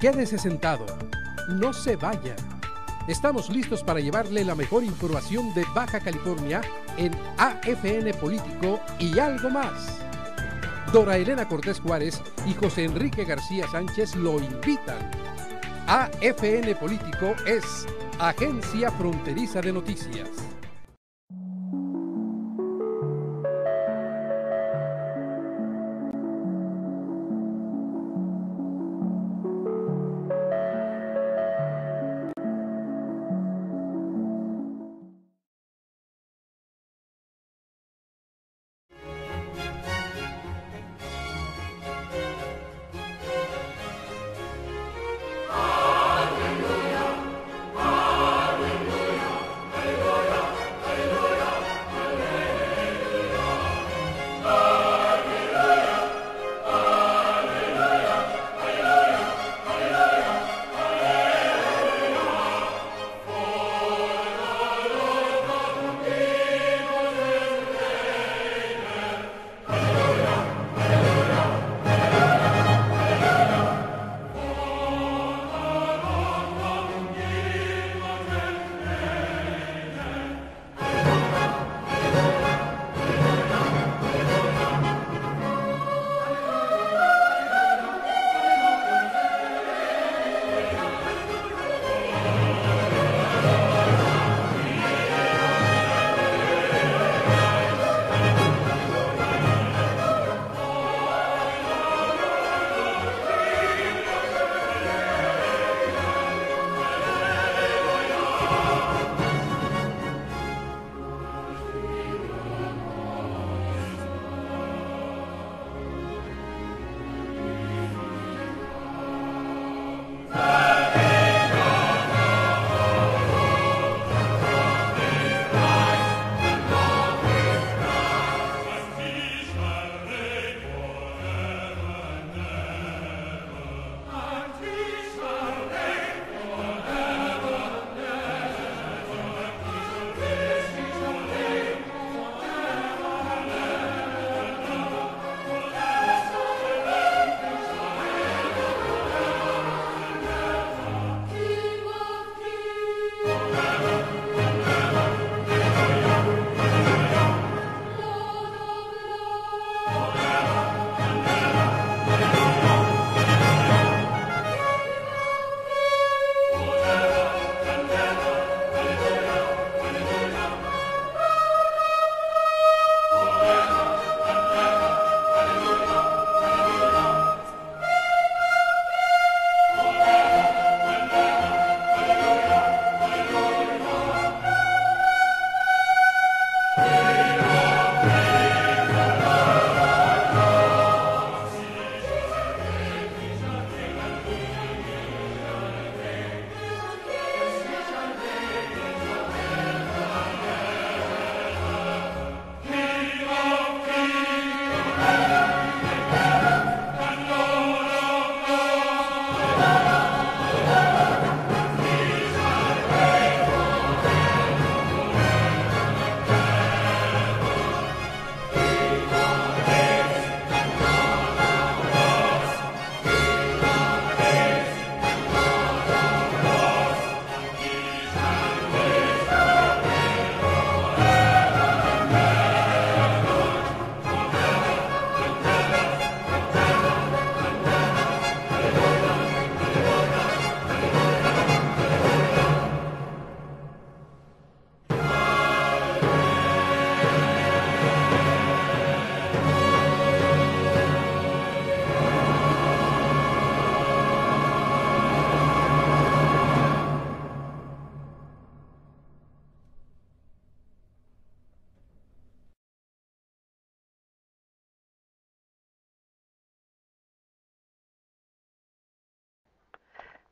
Quédese sentado. No se vaya. Estamos listos para llevarle la mejor información de Baja California en AFN Político y algo más. Dora Elena Cortés Juárez y José Enrique García Sánchez lo invitan. AFN Político es Agencia Fronteriza de Noticias.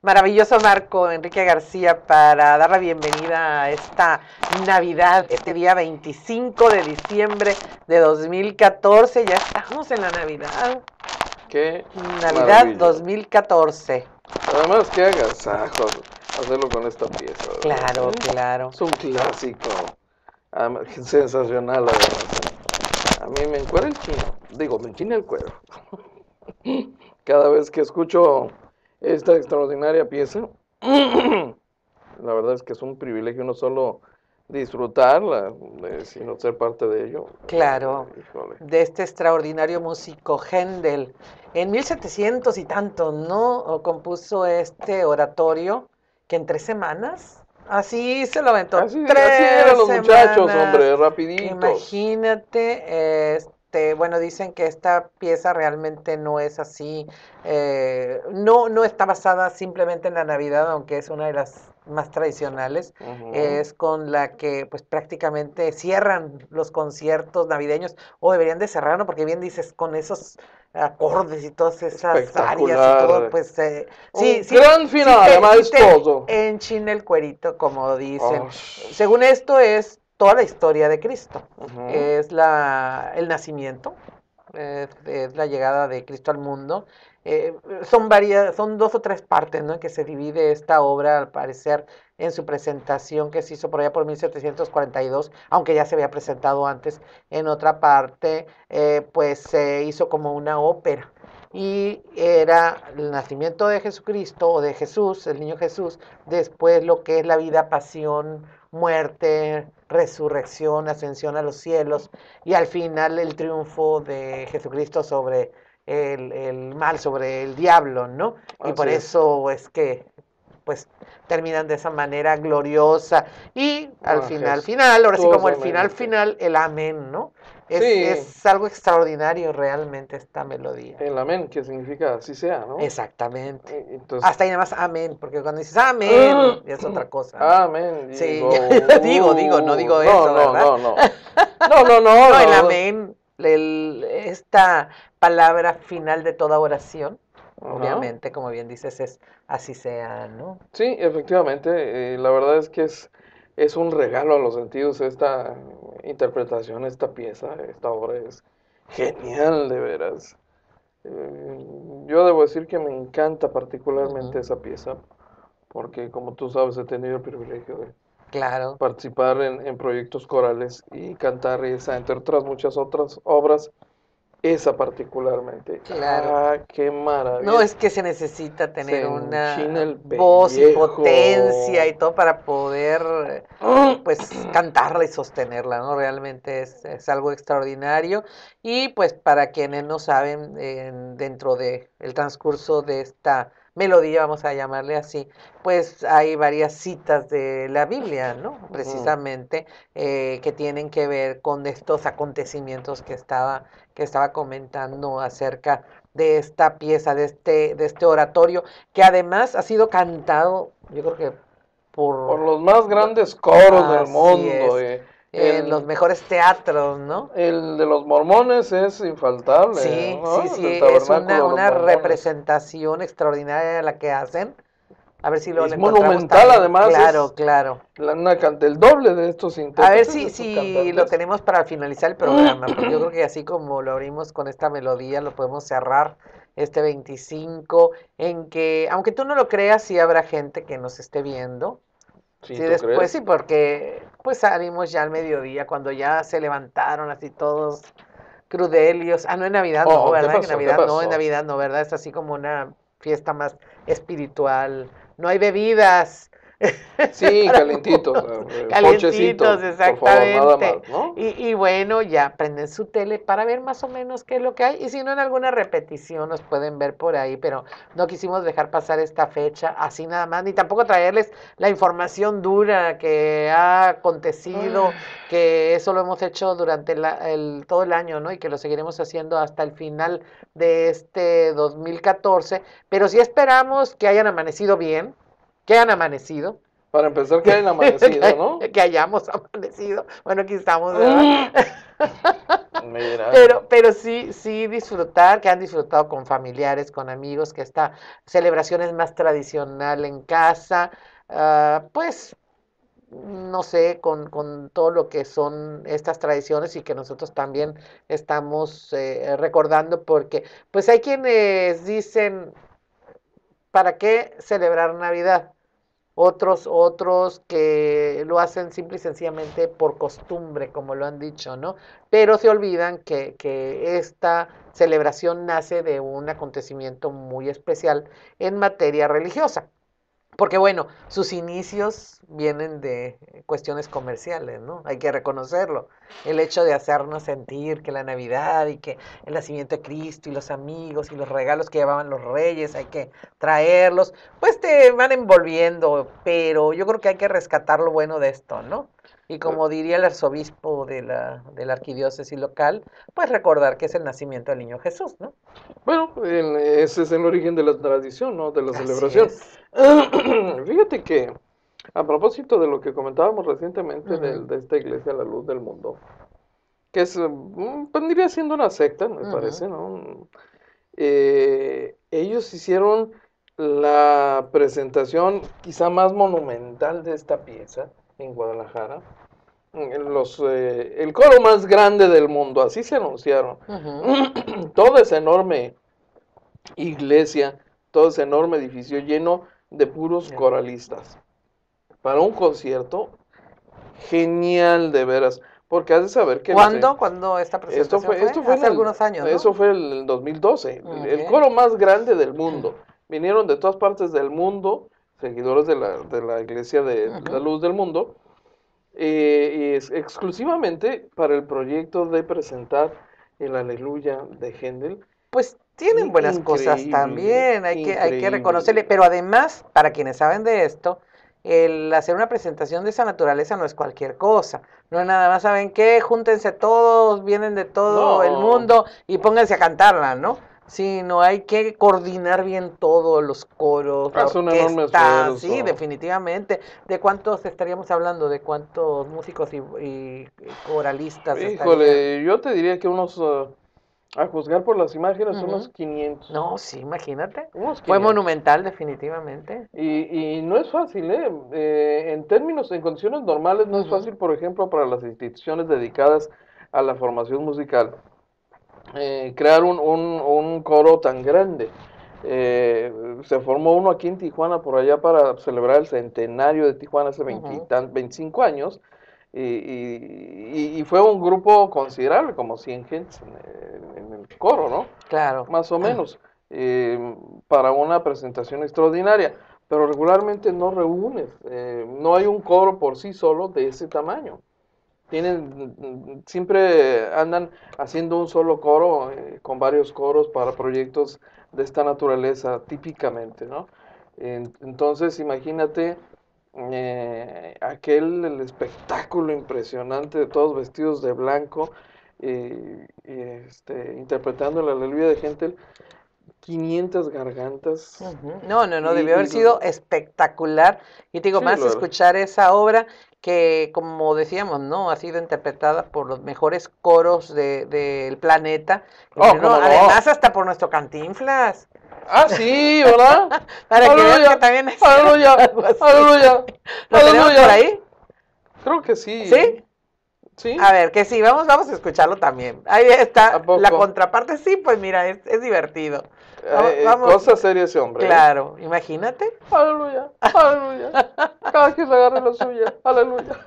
Maravilloso Marco Enrique García para dar la bienvenida a esta Navidad, este día 25 de diciembre de 2014. Ya estamos en la Navidad. Qué Navidad maravilla. 2014. Además, qué agasajo hacerlo con esta pieza. ¿verdad? Claro, claro. Es un clásico. Además, sensacional, además. A mí me encuera el chino. Digo, me enchina el cuero. Cada vez que escucho esta extraordinaria pieza. La verdad es que es un privilegio no solo disfrutarla, eh, sino ser parte de ello. Claro, Híjole. de este extraordinario músico Händel. En 1700 y tanto, ¿no? O compuso este oratorio que en tres semanas, así se lo aventó. Así, tres así eran los muchachos, semanas. hombre, rapiditos. Imagínate, este, bueno, dicen que esta pieza realmente no es así, eh, no, no está basada simplemente en la Navidad, aunque es una de las más tradicionales, es con la que pues prácticamente cierran los conciertos navideños, o deberían de cerrarlo, porque bien dices, con esos acordes y todas esas áreas y todo, pues eh, Un sí, sí, gran sí final, te- sí te maestoso. enchina el cuerito, como dicen. Oh, Según esto es toda la historia de Cristo. ujú. Es la, el nacimiento, es, es la llegada de Cristo al mundo. Eh, son varias, son dos o tres partes, ¿no? En que se divide esta obra, al parecer, en su presentación que se hizo por allá por 1742, aunque ya se había presentado antes en otra parte, eh, pues se hizo como una ópera. Y era el nacimiento de Jesucristo o de Jesús, el niño Jesús, después lo que es la vida, pasión, muerte, resurrección, ascensión a los cielos y al final el triunfo de Jesucristo sobre el, el mal, sobre el diablo, ¿no? Y por es. eso es que pues terminan de esa manera gloriosa y al final final, ahora sí como el final final, el amén, ¿no? Es, Sí. es algo extraordinario realmente esta melodía. El amén, que significa así sea, ¿no? Exactamente. Eh, Entonces, Hasta ahí nada más amén, porque cuando dices amén, ya es otra cosa. Amén. Sí, digo, digo, no digo eso, no, ¿verdad? No, no, no. No, no, no. El amén, el- esta palabra final de toda oración, obviamente, como bien dices, es así sea, ¿no? Sí, efectivamente, eh, la verdad es que es, es un regalo a los sentidos esta interpretación, esta pieza, esta obra es genial, de veras. Eh, yo debo decir que me encanta particularmente esa pieza, porque como tú sabes he tenido el privilegio de Claro. participar en, en proyectos corales y cantar esa, entre otras muchas otras obras, esa particularmente. Claro. Ah, qué maravilla. No, es que se necesita tener Se una voz y potencia y todo para poder, pues, cantarla y sostenerla, ¿no? Realmente es, es algo extraordinario. Y, pues, para quienes no saben, en- dentro de el transcurso de esta melodía, vamos a llamarle así, pues hay varias citas de la Biblia, ¿no? Precisamente, eh, que tienen que ver con estos acontecimientos que estaba, que estaba comentando acerca de esta pieza, de este, de este oratorio, que además ha sido cantado, yo creo que por, Por los más grandes coros del mundo. eh. En los mejores teatros, ¿no? el de los mormones es infaltable. Sí, ¿no? sí, sí, es una, una representación extraordinaria la que hacen. A ver si lo Es monumental, también. además, Claro, claro. La, una canta el doble de estos A intérpretes. ver de si, si cantantes. lo tenemos para finalizar el programa, porque yo creo que así como lo abrimos con esta melodía, lo podemos cerrar este 25, en que, aunque tú no lo creas, sí habrá gente que nos esté viendo. Sí, Sí, ¿tú después crees? sí, porque pues salimos ya al mediodía, cuando ya se levantaron así todos crudelios. Ah, no, en Navidad Oh, no, ¿qué ¿verdad? En Navidad no, en? Navidad no, ¿verdad? Es así como una fiesta más espiritual. No hay bebidas. Sí, eh, ponchecito, Por favor, nada exactamente. más, ¿no? Y, y bueno, ya prenden su tele para ver más o menos qué es lo que hay. Y si no, en alguna repetición nos pueden ver por ahí, pero no quisimos dejar pasar esta fecha así nada más, ni tampoco traerles la información dura que ha acontecido, que eso lo hemos hecho durante la- el, todo el año, ¿no? Y que lo seguiremos haciendo hasta el final de este 2014. Pero sí esperamos que hayan amanecido bien, que hayan amanecido. Para empezar, que hayan amanecido, ¿no? que hayamos amanecido. Bueno, aquí estamos, ¿verdad? Mira. Pero, pero sí, sí disfrutar, que han disfrutado con familiares, con amigos, que esta celebración es más tradicional en casa, ah, pues, no sé, con, con todo lo que son estas tradiciones y que nosotros también estamos eh, recordando, porque pues hay quienes dicen, ¿para qué celebrar Navidad? Otros, otros que lo hacen simple y sencillamente por costumbre, como lo han dicho, ¿no? Pero se olvidan que, que esta celebración nace de un acontecimiento muy especial en materia religiosa. Porque bueno, sus inicios vienen de cuestiones comerciales, ¿no? Hay que reconocerlo. El hecho de hacernos sentir que la Navidad y que el nacimiento de Cristo y los amigos y los regalos que llevaban los reyes, hay que traerlos, pues te van envolviendo, pero yo creo que hay que rescatar lo bueno de esto, ¿no? Y como diría el arzobispo de la, de la arquidiócesis local, pues recordar que es el nacimiento del niño Jesús, ¿no? Bueno, ese es el origen de la tradición, ¿no? De la celebración. Fíjate que, a propósito de lo que comentábamos recientemente de, esta iglesia La Luz del Mundo, que es, mm, vendría siendo una secta, me parece, ¿no? Eh, ellos hicieron la presentación quizá más monumental de esta pieza en Guadalajara. Mm, los, eh, el coro más grande del mundo, así se anunciaron. Toda esa enorme iglesia, todo ese enorme edificio lleno de puros coralistas. Para un concierto genial de veras. Porque has de saber que... ¿Cuándo? ¿Cuándo esta presentación esto fue? Esto fue Hace algunos años, Eso fue el 2012. El coro más grande del mundo. Vinieron de todas partes del mundo seguidores de la, de la Iglesia de la Luz del Mundo, eh, y es exclusivamente para el proyecto de presentar el Aleluya de Händel. Pues tienen buenas cosas también, hay que, hay que reconocerle, pero además, para quienes saben de esto, el hacer una presentación de esa naturaleza no es cualquier cosa. No es nada más, ¿saben qué? Júntense todos, vienen de todo el mundo y pónganse a cantarla, ¿no? Sí, no hay que coordinar bien todos los coros, la orquesta, sí, definitivamente. ¿De cuántos estaríamos hablando? ¿De cuántos músicos y, coralistas? Híjole, yo te diría que unos, uh, a juzgar por las imágenes, unos 500. No, sí, imagínate. Fue monumental, definitivamente. Y, y no es fácil, ¿eh? ¿eh? En términos, en condiciones normales, no es fácil, por ejemplo, para las instituciones dedicadas a la formación musical eh, crear un, un, coro tan grande. Eh, se formó uno aquí en Tijuana por allá para celebrar el centenario de Tijuana hace 25 años y, y, fue un grupo considerable, como 100 gentes en, el coro, ¿no? Claro. Más o menos, eh, para una presentación extraordinaria, pero regularmente no reúnes, no hay un coro por sí solo de ese tamaño tienen siempre andan haciendo un solo coro eh, con varios coros para proyectos de esta naturaleza típicamente no entonces imagínate eh, aquel el espectáculo impresionante de todos vestidos de blanco eh, este, interpretando la aleluya de Gentel 500 gargantas. No, no, no, debió haber sido espectacular. Y te digo, más escuchar esa obra que como decíamos, ¿no? Ha sido interpretada por los mejores coros del de, planeta. Oh, Además, hasta por nuestro Cantinflas. Ah, sí, ¿verdad? Para que vean que también es aleluya, aleluya, ¿Lo tenemos por ahí? Creo que sí. ¿Sí? Sí. A ver, que sí, vamos, vamos a escucharlo también. Ahí está la contraparte, sí, pues mira, es, es divertido. Eh, vamos, cosa seria ese hombre. ¿eh? Claro, imagínate. Aleluya, aleluya. Cada quien se agarre la suya. Aleluya.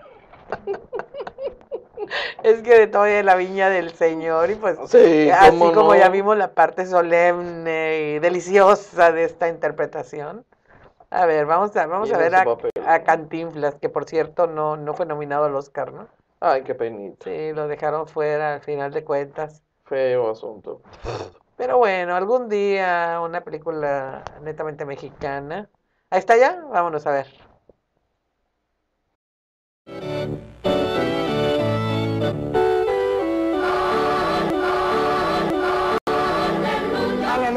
Es que de todo la viña del Señor y pues así como ya vimos la parte solemne y deliciosa de esta interpretación. A ver, vamos a, vamos a ver a, Cantinflas, que por cierto no, no fue nominado al Oscar, ¿no? Ay, qué penita. Sí, lo dejaron fuera al final de cuentas. Feo asunto. Pero bueno, algún día una película netamente mexicana. Ahí está ya, vámonos a ver.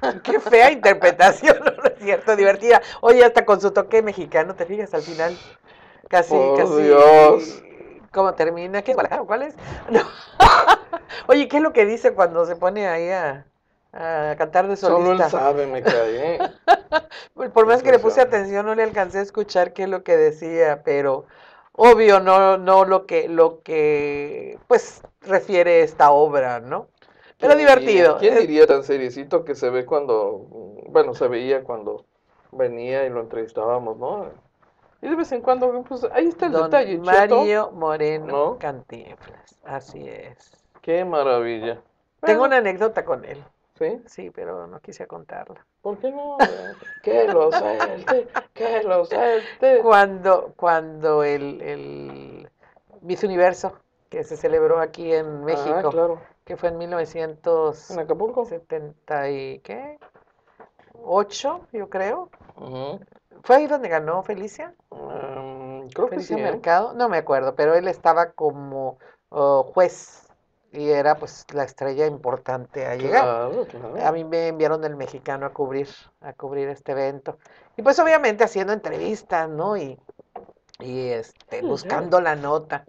Qué fea interpretación, ¿no es cierto? Divertida. Oye, hasta con su toque mexicano, ¿te fijas al final? Casi, Por casi. Dios. ¿Cómo termina? ¿Qué? ¿Cuál es? No. Oye, ¿qué es lo que dice cuando se pone ahí a, a cantar de Solo él solista? sabe, me cae. ¿eh? Por más que le puse atención, no le alcancé a escuchar qué es lo que decía, pero obvio no, no lo que, lo que, pues, refiere esta obra, ¿no? Pero ¿Quién diría- divertido. ¿Quién diría tan seriecito que se ve cuando, bueno, se veía cuando venía y lo entrevistábamos, ¿no? Y de vez en cuando, pues ahí está el Don detalle, Cheto. Mario Moreno ¿No? Cantinflas, así es. Qué maravilla. Tengo Bueno, una anécdota con él, ¿Sí? sí, pero no quise contarla. ¿Por qué no? Que lo suelte, que lo suelte. Cuando, cuando el, el Miss Universo, que se celebró aquí en Ah, México, claro. Que fue en En 1970 Acapulco. y ¿qué? 8, yo creo. ¿Fue ahí donde ganó Felicia? Mm, creo que Felicia sí, ¿eh? Mercado, no me acuerdo, pero él estaba como oh, juez y era pues la estrella importante a llegar. Claro, claro. A mí me enviaron del mexicano a cubrir, a cubrir este evento. Y pues obviamente haciendo entrevistas, ¿no? Y, y este, buscando la nota.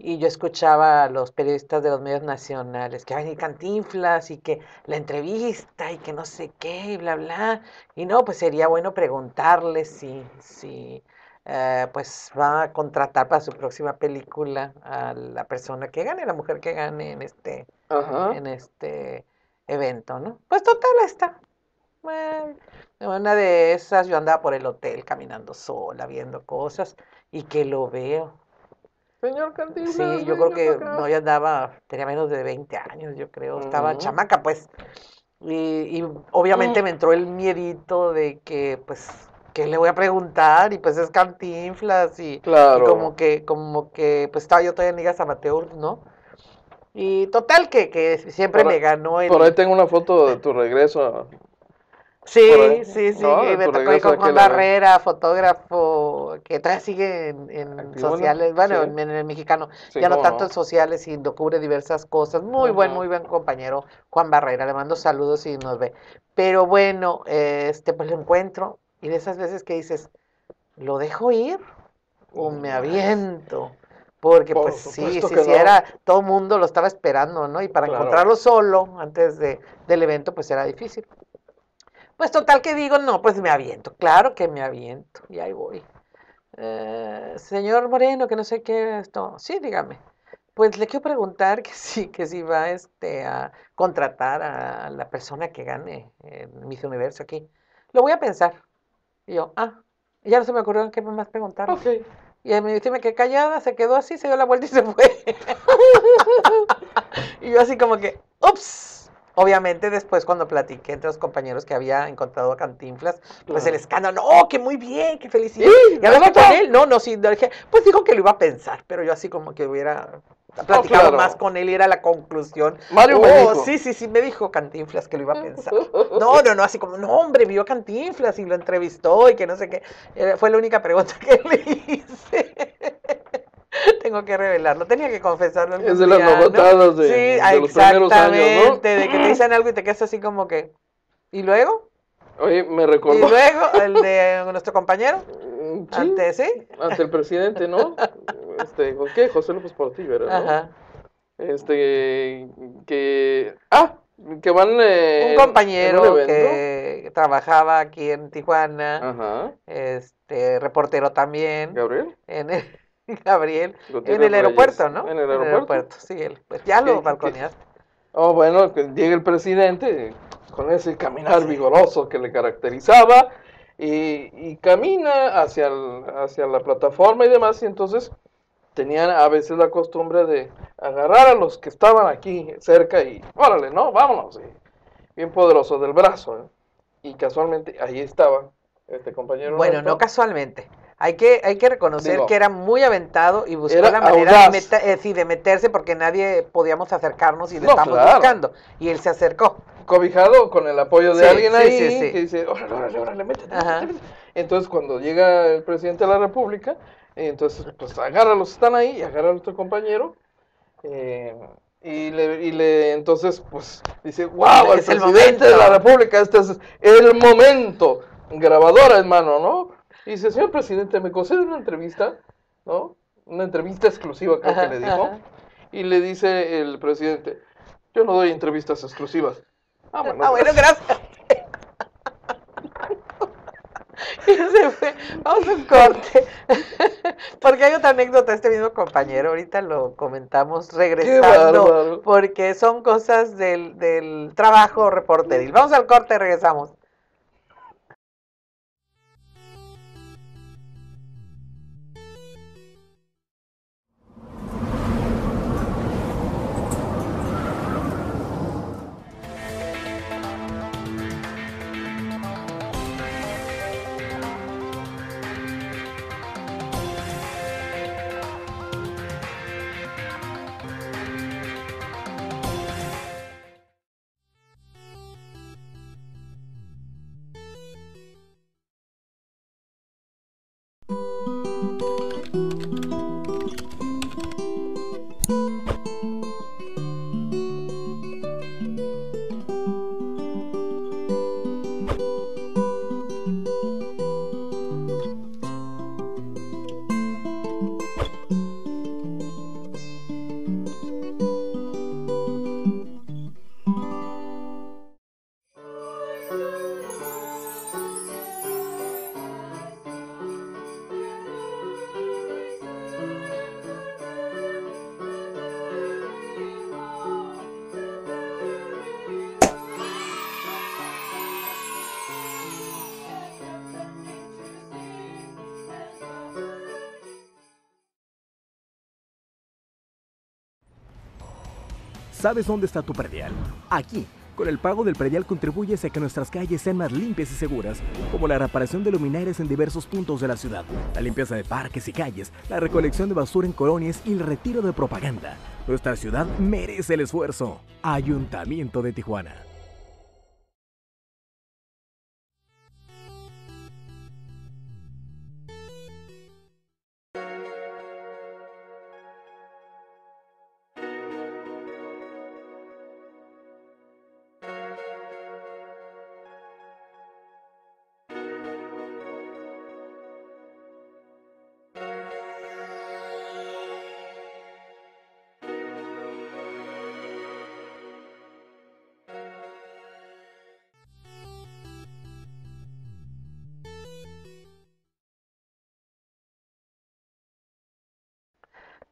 Y yo escuchaba a los periodistas de los medios nacionales que van a Cantinflas y que la entrevista y que no sé qué y bla, bla. Y no, pues sería bueno preguntarle si, si eh, pues va a contratar para su próxima película a la persona que gane, la mujer que gane en este, Ajá. en este evento, ¿no? Pues total está. Bueno, una de esas yo andaba por el hotel caminando sola, viendo cosas y que lo veo. Señor Cantinflas, Sí, yo creo que acá. no, yo andaba, tenía menos de 20 años, yo creo, estaba Ujú. chamaca, pues. Y, y obviamente me entró el miedito de que, pues, ¿qué le voy a preguntar? Y pues es Cantinflas y, y Claro. como que, como que, pues estaba yo todavía en ligas amateur, ¿no? Y total que, que siempre Por me ganó el... Por ahí tengo una foto de tu regreso. Sí, ahí, sí, sí, ¿no? y me tocó ir con Juan Barrera, fotógrafo, que todavía sigue en, sociales, bueno, Sí. en, en el mexicano, Sí, ya no tanto no. en sociales, y lo cubre diversas cosas. Muy buen, muy buen compañero, Juan Barrera, le mando saludos si nos ve. Pero bueno, este, pues lo encuentro, y de esas veces que dices, ¿lo dejo ir o me aviento? Porque Por pues sí, sí, sí, no. era, todo el mundo lo estaba esperando, ¿no? Y para Claro. encontrarlo solo antes de, del evento, pues era difícil. Pues total que digo, no, pues me aviento, claro que me aviento, y ahí voy. Eh, señor Moreno, que no sé qué esto. Sí, dígame. Pues le quiero preguntar que sí, que si va este a contratar a la persona que gane en Miss Universo aquí. Lo voy a pensar. Y yo, ah, ya no se me ocurrió qué más preguntar. Y a mí sí me quedé callada, se quedó así, se dio la vuelta y se fue. y yo así como que, ups. Obviamente después cuando platiqué entre los compañeros que había encontrado a Cantinflas, pues el escándalo, no, que muy bien, que felicidad. ¿Y hablaste ¿la neta? con él? No, no, sí, no, dije, pues dijo que lo iba a pensar, pero yo así como que hubiera platicado claro. más con él y era la conclusión. Mario oh, me dijo. sí, sí, sí, me dijo Cantinflas que lo iba a pensar. No, no, no, así como, no, hombre, vio a Cantinflas y lo entrevistó y que no sé qué. Eh, fue la única pregunta que le hice. Tengo que revelarlo, tenía que confesarlo. Es de las novotadas de- Sí, de los primeros años, ¿no? de que te dicen algo y te quedas así como que, ¿y luego? Oye, me ¿Y recordó. luego? El de nuestro compañero, Mm, sí, antes, ¿sí? ante el presidente, ¿no? Este, ¿qué? José López Portillo, ¿verdad? ¿no? Ajá. Este, que, ah, que van eh, Un compañero un que trabajaba aquí en Tijuana, Ajá, este, reportero también, Gabriel. en el, Gabriel, en el aeropuerto, Reyes. ¿no? En el aeropuerto. sí, él, pues ya ¿Qué- lo balconeaste. Oh, bueno, que llega el presidente, con ese caminar vigoroso que le caracterizaba, y, y camina hacia, el- hacia la plataforma y demás, y entonces tenían a veces la costumbre de agarrar a los que estaban aquí cerca y, órale, no, vámonos, bien poderoso del brazo, ¿eh? y casualmente ahí estaba este compañero. Bueno, no casualmente. Hay que, hay que reconocer Digo, que era muy aventado y buscó la manera de, meta- eh, sí, de meterse porque nadie podíamos acercarnos y le No, estábamos claro. buscando. Y él se acercó. cobijado con el apoyo de Sí, alguien sí, ahí sí, sí. que dice, órale, órale, órale, métete, métete, métete". Entonces cuando llega el presidente de la República, entonces pues agarra a los que están ahí y agarra a nuestro compañero eh, y le, y le entonces pues dice, wow, el Es el presidente de la momento". República, este es el momento, grabadora en mano, ¿no? Y dice, señor presidente, ¿me concede una entrevista? ¿No? Una entrevista exclusiva creo Ajá, que le dijo. ajá. Y le dice el presidente, yo no doy entrevistas exclusivas. Ah, bueno, Ah, bueno, gracias. Y se fue. Vamos a un corte. Porque hay otra anécdota este mismo compañero. Ahorita lo comentamos regresando. Porque son cosas del, del trabajo reporteril. Vamos al corte regresamos. ¿Sabes dónde está tu predial? Aquí. Con el pago del predial contribuyes a que nuestras calles sean más limpias y seguras, como la reparación de luminarias en diversos puntos de la ciudad, la limpieza de parques y calles, la recolección de basura en colonias y el retiro de propaganda. Nuestra ciudad merece el esfuerzo. Ayuntamiento de Tijuana.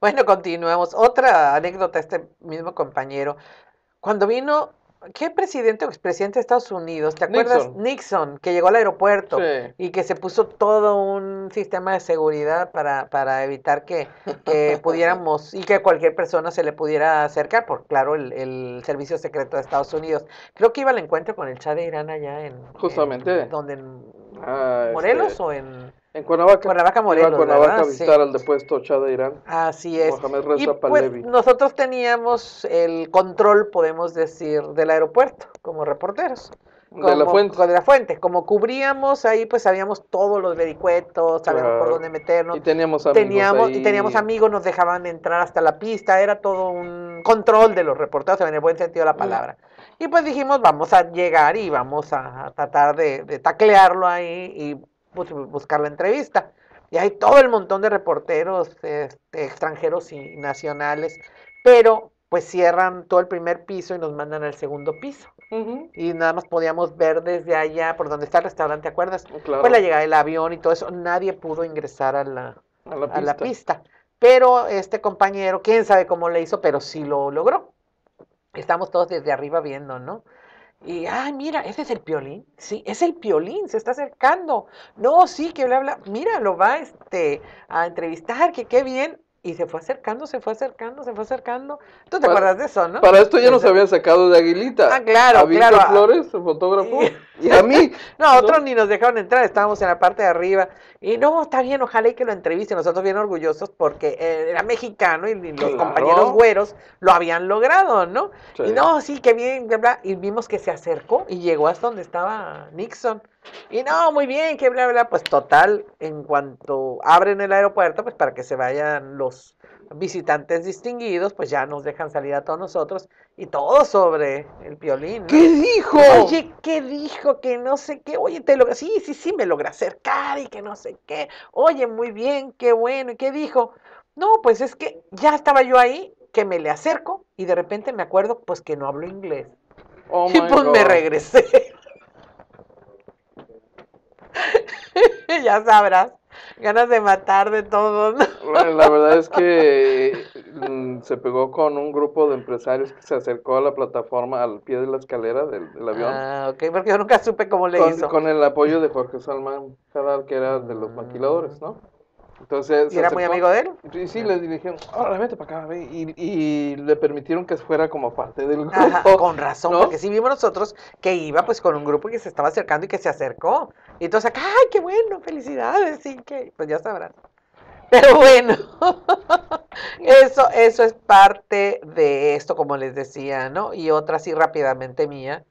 Bueno, continuamos. Otra anécdota, este mismo compañero. Cuando vino, ¿qué presidente o expresidente de Estados Unidos? ¿Te acuerdas? Nixon. Nixon, que llegó al aeropuerto Sí. y que se puso todo un sistema de seguridad para, para evitar que, que pudiéramos y que cualquier persona se le pudiera acercar, por claro, el, el servicio secreto de Estados Unidos. Creo que iba al encuentro con el Shah de Irán allá en... Justamente. en- ¿Dónde? ¿En Ah, Morelos este, o en...? En Cuernavaca. Cuernavaca, Morelos, Cuernavaca ¿verdad? a visitar Sí. al depuesto Shah de Irán. Así es. Mohamed Y Reza pues Pahlavi. nosotros teníamos el control, podemos decir, del aeropuerto como reporteros. De la fuente. De la fuente. Como cubríamos ahí, pues sabíamos todos los vericuetos, sabíamos por dónde meternos. Y teníamos amigos Teníamos, y teníamos amigos, nos dejaban entrar hasta la pista, era todo un control de los reporteros, en el buen sentido de la palabra. Y pues dijimos, vamos a llegar y vamos a, a tratar de, de taclearlo ahí y buscar la entrevista. Y hay todo el montón de reporteros este, extranjeros y nacionales, pero pues cierran todo el primer piso y nos mandan al segundo piso. Y nada más podíamos ver desde allá, por donde está el restaurante, ¿te acuerdas? Claro. Pues la llegada del avión y todo eso, nadie pudo ingresar a la, a la a la pista. pista. Pero este compañero, quién sabe cómo le hizo, pero sí lo logró. Estamos todos desde arriba viendo, ¿no? Y, ay, mira, ese es el piolín. Sí, es el piolín, se está acercando. No, sí, que bla, bla. Mira, lo va este, a entrevistar, que qué bien. Y se fue acercando, se fue acercando, se fue acercando. ¿Tú te Para- acuerdas de eso, no? Para esto ya nos Ese- había sacado de Aguilita. Ah, claro, A Víctor claro. Flores, el fotógrafo, y a mí. No, a otros ni nos dejaron entrar, estábamos en la parte de arriba. Y no, está bien, ojalá y que lo entreviste. Nosotros bien orgullosos porque eh, era mexicano y, y los Claro. compañeros güeros lo habían logrado, ¿no? Sí. Y no, sí, qué bien, bla, bla. Y vimos que se acercó y llegó hasta donde estaba Nixon. Y no, muy bien, que bla, bla. Pues total, en cuanto abren el aeropuerto, pues para que se vayan los visitantes distinguidos, pues ya nos dejan salir a todos nosotros y todo sobre el violín. ¿no? ¿Qué dijo? Oye, ¿qué dijo? Que no sé qué. Oye, te lo... Sí, sí, sí, me logré acercar y que no sé qué. Oye, muy bien, qué bueno. ¿Y qué dijo? No, pues es que ya estaba yo ahí, que me le acerco y de repente me acuerdo, pues que no hablo inglés. Oh y pues me regresé. ya sabrás, ganas de matar de todo, ¿no? La, la verdad es que mm, se pegó con un grupo de empresarios que se acercó a la plataforma al pie de la escalera del, del avión. Ah, ok, porque yo nunca supe cómo le con, hizo. con el apoyo de Jorge Salmán Jadal, que era de los maquiladores, ¿no? Entonces, ¿Y era muy amigo de él? Sí, sí, le dijeron, órale, vete para acá, ve", y, y le permitieron que fuera como parte del grupo. Ajá, con razón, ¿no? porque sí vimos nosotros que iba pues con un grupo que se estaba acercando y que se acercó. Y entonces acá, ¡ay, qué bueno! ¡Felicidades! Sí, que, pues ya sabrán. Pero bueno, eso, eso es parte de esto, como les decía, ¿no? Y otra así rápidamente mía.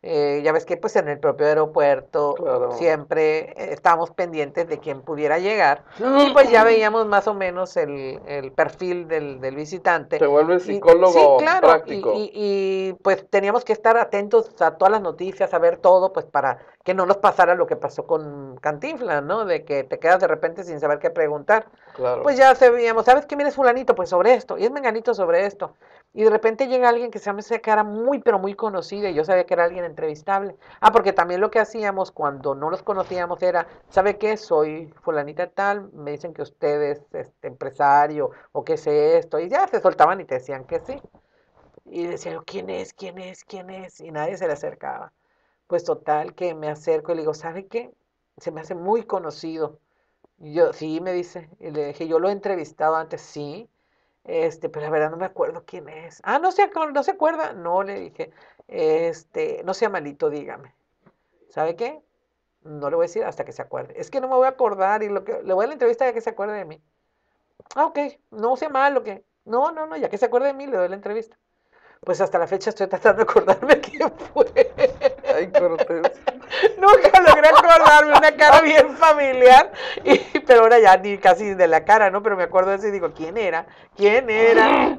Eh, ya ves que pues en el propio aeropuerto Claro. siempre eh, estábamos pendientes de quién pudiera llegar. Y pues ya veíamos más o menos el, el perfil del, del visitante. Te vuelves Y- psicólogo sí, claro, y- práctico. Y, y, pues teníamos que estar atentos a todas las noticias, a ver todo, pues para que no nos pasara lo que pasó con Cantinflas, ¿no? De que te quedas de repente sin saber qué preguntar. claro. Pues ya sabíamos, ¿sabes qué? Mira, es fulanito, pues sobre esto, y es menganito sobre esto. Y de repente llega alguien que se llama esa cara muy, pero muy conocida, y yo sabía que era alguien entrevistable. Ah, porque también lo que hacíamos cuando no los conocíamos era, ¿sabe qué? Soy fulanita tal, me dicen que usted es este, empresario, o que sé esto, y ya se soltaban y te decían que sí. Y decía yo, ¿quién es? ¿Quién es? ¿Quién es? Y nadie se le acercaba. Pues total, que me acerco y le digo, ¿sabe qué? Se me hace muy conocido. Y yo, sí, me dice. Y le dije, yo lo he entrevistado antes, sí. Este, pero la verdad no me acuerdo quién es. Ah, no se, no se acuerda. No, le dije, este, no sea malito, dígame. ¿Sabe qué? No le voy a decir hasta que se acuerde. Es que no me voy a acordar y lo que le voy a la entrevista ya que se acuerde de mí. Ah, ok, no sea malo que. No, no, no, ya que se acuerde de mí, le doy la entrevista. Pues hasta la fecha estoy tratando de acordarme quién fue. Ay, Cortés. Nunca logré acordarme, una cara bien familiar, y, pero ahora ya ni casi de la cara, ¿no? Pero me acuerdo de eso y digo, ¿quién era? ¿Quién era?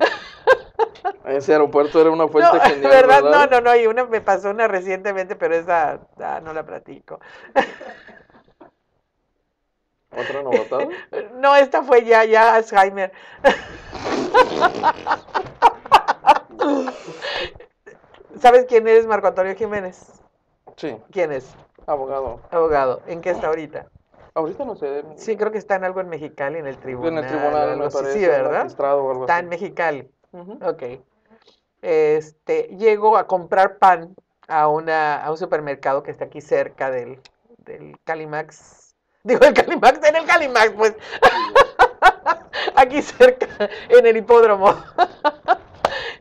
Ese aeropuerto era una fuente No, genial, ¿verdad? ¿verdad? No, no, no, y una me pasó una recientemente, pero esa ah, no la platico. ¿Otra novatada? No, esta fue ya, ya Alzheimer. ¿Sabes quién es Marco Antonio Jiménez? Sí, ¿Quién es? abogado. Abogado. ¿En qué está ahorita? Ahorita no sé. Sí, creo que está en algo en Mexicali, en el tribunal. En el tribunal, algo me parece. Sí, ¿verdad? magistrado o algo Está así. en Mexicali. Ok. Este, llego a comprar pan a, una, a un supermercado que está aquí cerca del, del Calimax. Digo, el Calimax, en el Calimax, pues. aquí cerca, en el hipódromo.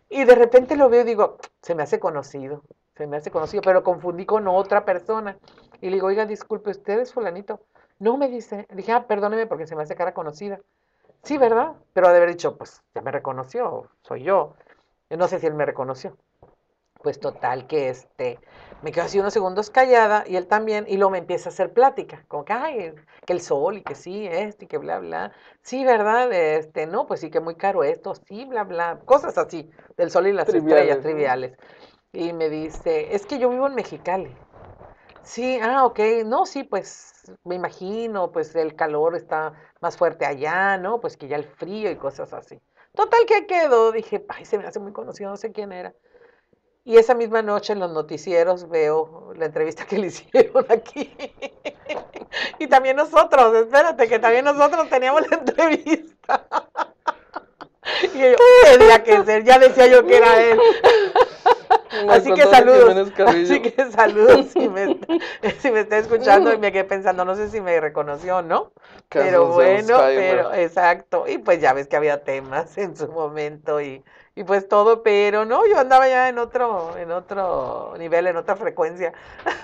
y de repente lo veo y digo, se me hace conocido, se me hace conocido, pero confundí con otra persona. Y le digo, oiga, disculpe, ¿usted es fulanito? No me dice. Le dije, ah, perdóneme porque se me hace cara conocida. Sí, ¿verdad? Pero ha de haber dicho, pues ya me reconoció, soy yo. No sé si él me reconoció. Pues total que este, me quedo así unos segundos callada y él también, y luego me empieza a hacer plática, como que, ay, que el sol y que sí, este, y que bla, bla. Sí, ¿verdad? Este, no, pues sí que muy caro esto, sí, bla, bla. Cosas así, del sol y las Triviales, estrellas triviales. Y me dice, es que yo vivo en Mexicali. Sí, ah, ok, no, sí, pues me imagino, pues el calor está más fuerte allá, ¿no? Pues que ya el frío y cosas así. Total que quedó, dije, ay, se me hace muy conocido, no sé quién era. Y esa misma noche en los noticieros veo la entrevista que le hicieron aquí. Y también nosotros, espérate, que también nosotros teníamos la entrevista. Y yo, tenía que ser, ya decía yo que era él. Así que saludos. Así que saludos si me, está, si me está escuchando y me quedé pensando, no sé si me reconoció o no. Pero bueno, pero exacto. Y pues ya ves que había temas en su momento y, y pues todo, pero no, yo andaba ya en otro, en otro nivel, en otra frecuencia.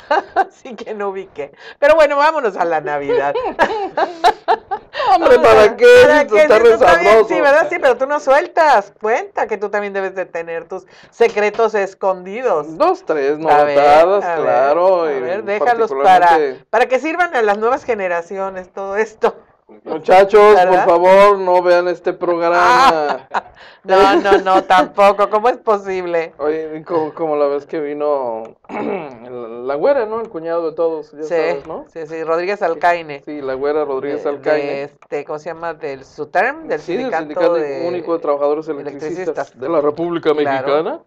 Así que no ubiqué. Pero bueno, vámonos a la Navidad. Hombre, ¿para qué? ¿Para Esto qué? está Sí, sabroso. Sí, ¿verdad? Sí, pero tú no sueltas. Cuenta que tú también debes de tener tus secretos escondidos. Dos, tres notadas, a ver, claro. a ver, déjalos para, para que sirvan a las nuevas generaciones todo esto. Muchachos, por ¿Verdad? favor, no vean este programa. No, no, no, tampoco. ¿Cómo es posible? Oye, como, como la vez que vino la, güera, ¿no? El cuñado de todos, ya Sí, sabes, ¿no? sí, sí, Rodríguez Alcaine. Sí, la güera Rodríguez de- de Alcaine. este, ¿cómo se llama? Del SUTERM, del sí, del sindicato, Sindicato de- Único de Trabajadores Electricistas. Electricistas de la República Claro. Mexicana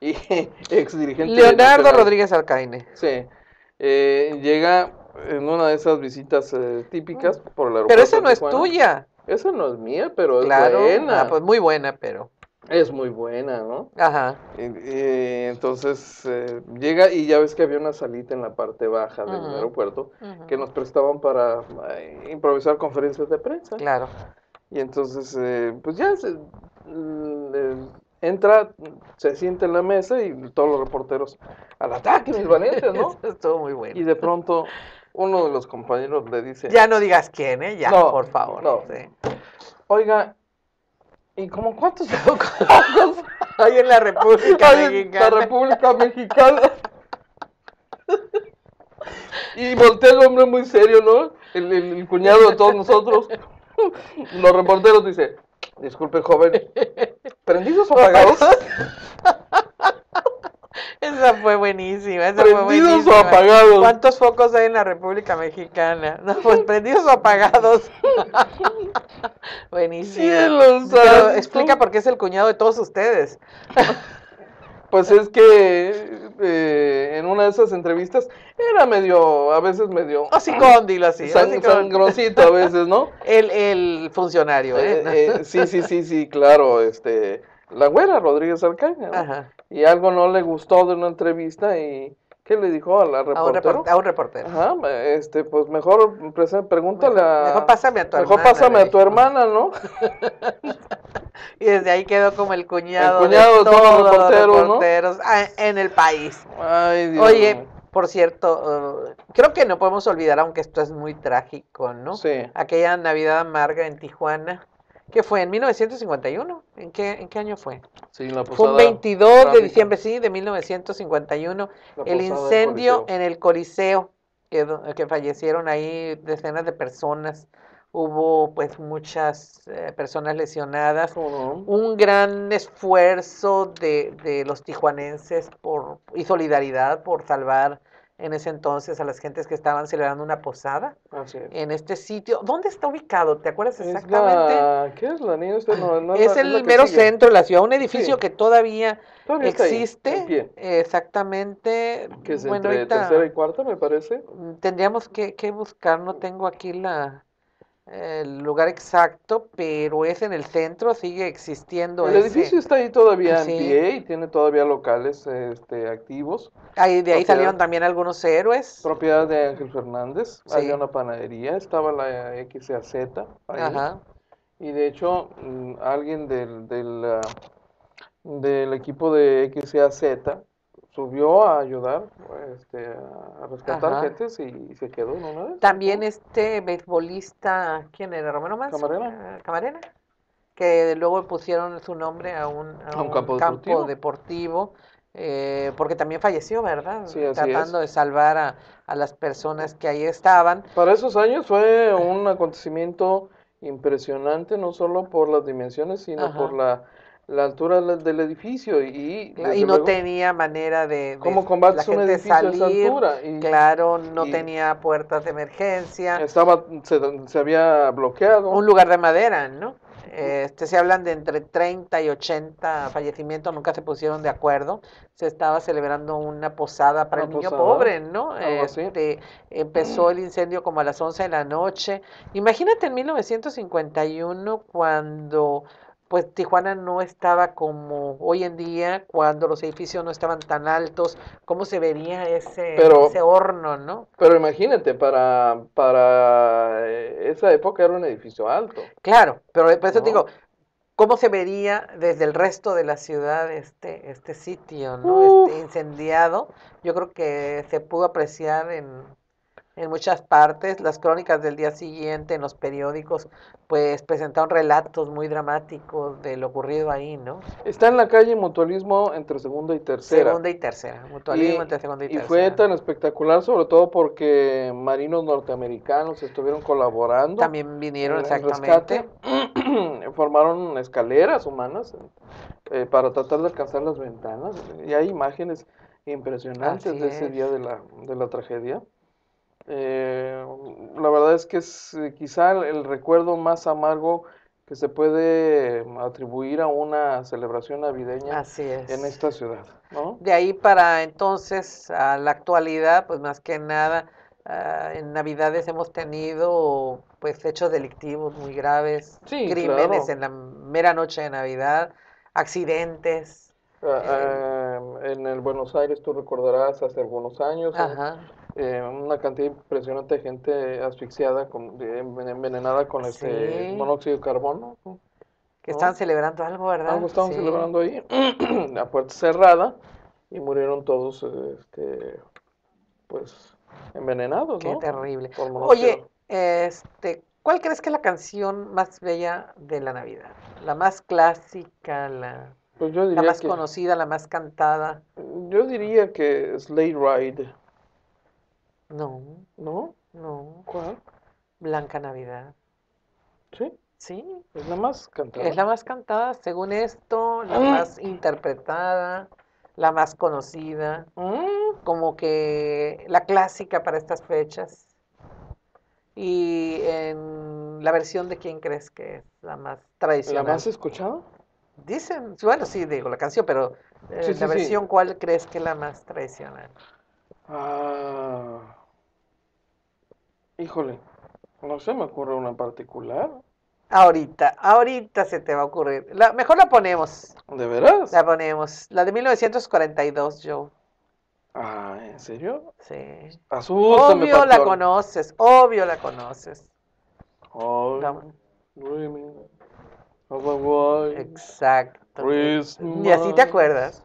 y ex dirigente Leonardo. Rodríguez Alcaine. Sí, eh, llega en una de esas visitas eh, típicas por el aeropuerto. Pero esa no es tuya. Esa no es mía, pero es buena. Ah, pues muy buena, pero. Es muy buena, ¿no? Ajá. Y- y entonces eh, llega y ya ves que había una salita en la parte baja del aeropuerto que nos prestaban para eh, improvisar conferencias de prensa. Claro. Y entonces, eh, pues ya se, mm, entra, se sienta en la mesa y todos los reporteros al ataque, mis valientes, ¿no? Estuvo muy bueno. Y de pronto uno de los compañeros le dice, Ya no digas quién, ¿eh? Ya, No, por favor. no. sí. oiga, ¿y como cuántos Ahí en la República hay en Mexicana. la República Mexicana? Y voltea el hombre muy serio, ¿no? El, el- el cuñado de todos nosotros. Los reporteros dice, disculpe joven, ¿prendidos o apagados? Esa fue buenísima, esa fue ¿Prendidos o buenísima. apagados? ¿Cuántos focos hay en la República Mexicana? No, pues prendidos o apagados. Buenísimo. Cielos Pero explica por qué es el cuñado de todos ustedes. Pues es que eh, en una de esas entrevistas era medio, a veces medio Hocicón, dilo así. san- hocicón. sangrosito a veces, ¿no? El, el funcionario, ¿eh? Eh, eh, sí, sí, sí, sí, claro, este, la güera Rodríguez Alcaña, ¿no? Ajá. Y algo no le gustó de una entrevista y ¿qué le dijo a la reportero? report- a un reportero. Ajá, este, pues mejor pregúntale a... Mejor pásame a tu mejor hermana, pásame a tu hermana, ¿no? Y desde ahí quedó como el cuñado, El cuñado de todos los los reporteros, ah, en el país. Ay, Dios Oye, por cierto, uh, creo que no podemos olvidar, aunque esto es muy trágico, ¿no? Sí. Aquella Navidad amarga en Tijuana, que fue en 1951. ¿En qué, en qué año fue? Sí, la Fue un posada 22 de diciembre, sí, de 1951. La El incendio en el Coliseo, que, que fallecieron ahí decenas de personas. Hubo pues muchas eh, personas lesionadas un gran esfuerzo de, de los tijuanenses por, y solidaridad por salvar en ese entonces a las gentes que estaban celebrando una posada Así es. en este sitio. ¿Dónde está ubicado? ¿Te acuerdas Es exactamente? la- ¿Qué es la niña? No, no Es la- el mero sigue. centro de la ciudad, un edificio Sí. que todavía ahí, existe. Exactamente. Que es bueno, entre ahorita tercera y cuarta, me parece. mm, tendríamos que, que buscar, no tengo aquí la el lugar exacto, pero es en el centro, sigue existiendo El ese- edificio está ahí todavía en pie y tiene todavía locales este, activos. Ahí, de ahí salieron también algunos héroes. Propiedad de Ángel Fernández. Sí. Había una panadería, estaba la XAZ ahí. Ajá. Y de hecho, mm, alguien del, del, ah, del equipo de XAZ subió a ayudar este, a rescatar Ajá. gentes y se quedó en una También ¿no? este beisbolista, ¿quién era? ¿Romero Manso? Camarena. Ah, Camarena. Que luego pusieron su nombre a un, a A un un campo campo deportivo. deportivo, eh, porque también falleció, ¿verdad? Sí, así Tratando es. de salvar a, a las personas que ahí estaban. Para esos años fue un acontecimiento impresionante, no solo por las dimensiones, sino Ajá. por la, la altura del edificio y, Y no luego, tenía manera de, de ¿Cómo combates la un gente edificio a esa salir. altura? Y- Claro, no y- tenía puertas de emergencia. estaba, se, se había bloqueado. un lugar de madera, ¿no? Este, se hablan de entre 30 y 80 fallecimientos, nunca se pusieron de acuerdo. Se estaba celebrando una posada para Una el niño posada, pobre, ¿no? Este, empezó el incendio como a las 11 de la noche. Imagínate en 1951 cuando pues Tijuana no estaba como hoy en día, cuando los edificios no estaban tan altos, cómo se vería ese, Pero- ese horno, ¿no? Pero imagínate, para, para eh, esa época era un edificio alto. Claro, pero por eso te digo, ¿cómo se vería desde el resto de la ciudad este, este sitio, ¿no? Este incendiado. Yo creo que se pudo apreciar en, en muchas partes. Las crónicas del día siguiente en los periódicos, pues presentaron relatos muy dramáticos de lo ocurrido ahí, ¿no? Está en la calle Mutualismo entre segunda y tercera. Segunda y tercera, mutualismo Y- entre segunda y, Y tercera. fue tan espectacular, sobre todo porque marinos norteamericanos estuvieron colaborando. También vinieron en exactamente. Formaron escaleras humanas eh, para tratar de alcanzar las ventanas. Y hay imágenes impresionantes Así de ese es. día de la, de la tragedia. Eh, la verdad es que es eh, quizá el, el recuerdo más amargo que se puede atribuir a una celebración navideña Así es. en esta ciudad, ¿no? De ahí para entonces, a la actualidad, pues más que nada, ah, en Navidades hemos tenido pues hechos delictivos muy graves, Sí, crímenes claro. en la mera noche de Navidad, accidentes. Ah, ah, en el Buenos Aires, tú recordarás, hace algunos años, eh. Eh, una cantidad impresionante de gente asfixiada, con, envenenada con este Sí. monóxido de carbono. ¿no? Que están celebrando algo, ¿verdad? Algo estaban Sí. celebrando ahí, la puerta cerrada, y murieron todos, este, pues, envenenados, Qué ¿no? terrible. Oye, este, ¿cuál crees que es la canción más bella de la Navidad? La más clásica, la, Pues yo la más que, conocida, la más cantada. yo diría que Sleigh Ride, No, ¿no? no. ¿Cuál? Blanca Navidad. Sí, Sí, es la más cantada. es la más cantada, según esto, la Ah. más interpretada, la más conocida, Mm, como que la clásica para estas fechas. Y en la versión de quién crees que es la más ¿La tradicional. más escuchada? Dicen, bueno, sí, digo la canción, pero eh, Sí, la sí. versión, ¿cuál crees que es la más tradicional? Ah, híjole, no se me ocurre una en particular. Ahorita, ahorita se te va a ocurrir. La, mejor la ponemos, ¿De veras? la ponemos. La de 1942, Joe. Ah, ¿en serio? Sí. Asústame, Obvio la conoces, obvio la conoces. Oh, La- dreaming of a white Exacto. Christmas. Ni así te acuerdas.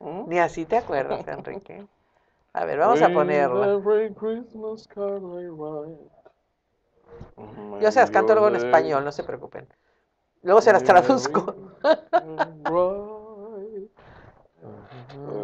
¿Mm? Ni así te acuerdas, Enrique. A ver, vamos a ponerla. every Christmas card I write. Yo se las canto luego en español, no se preocupen. Luego se las traduzco.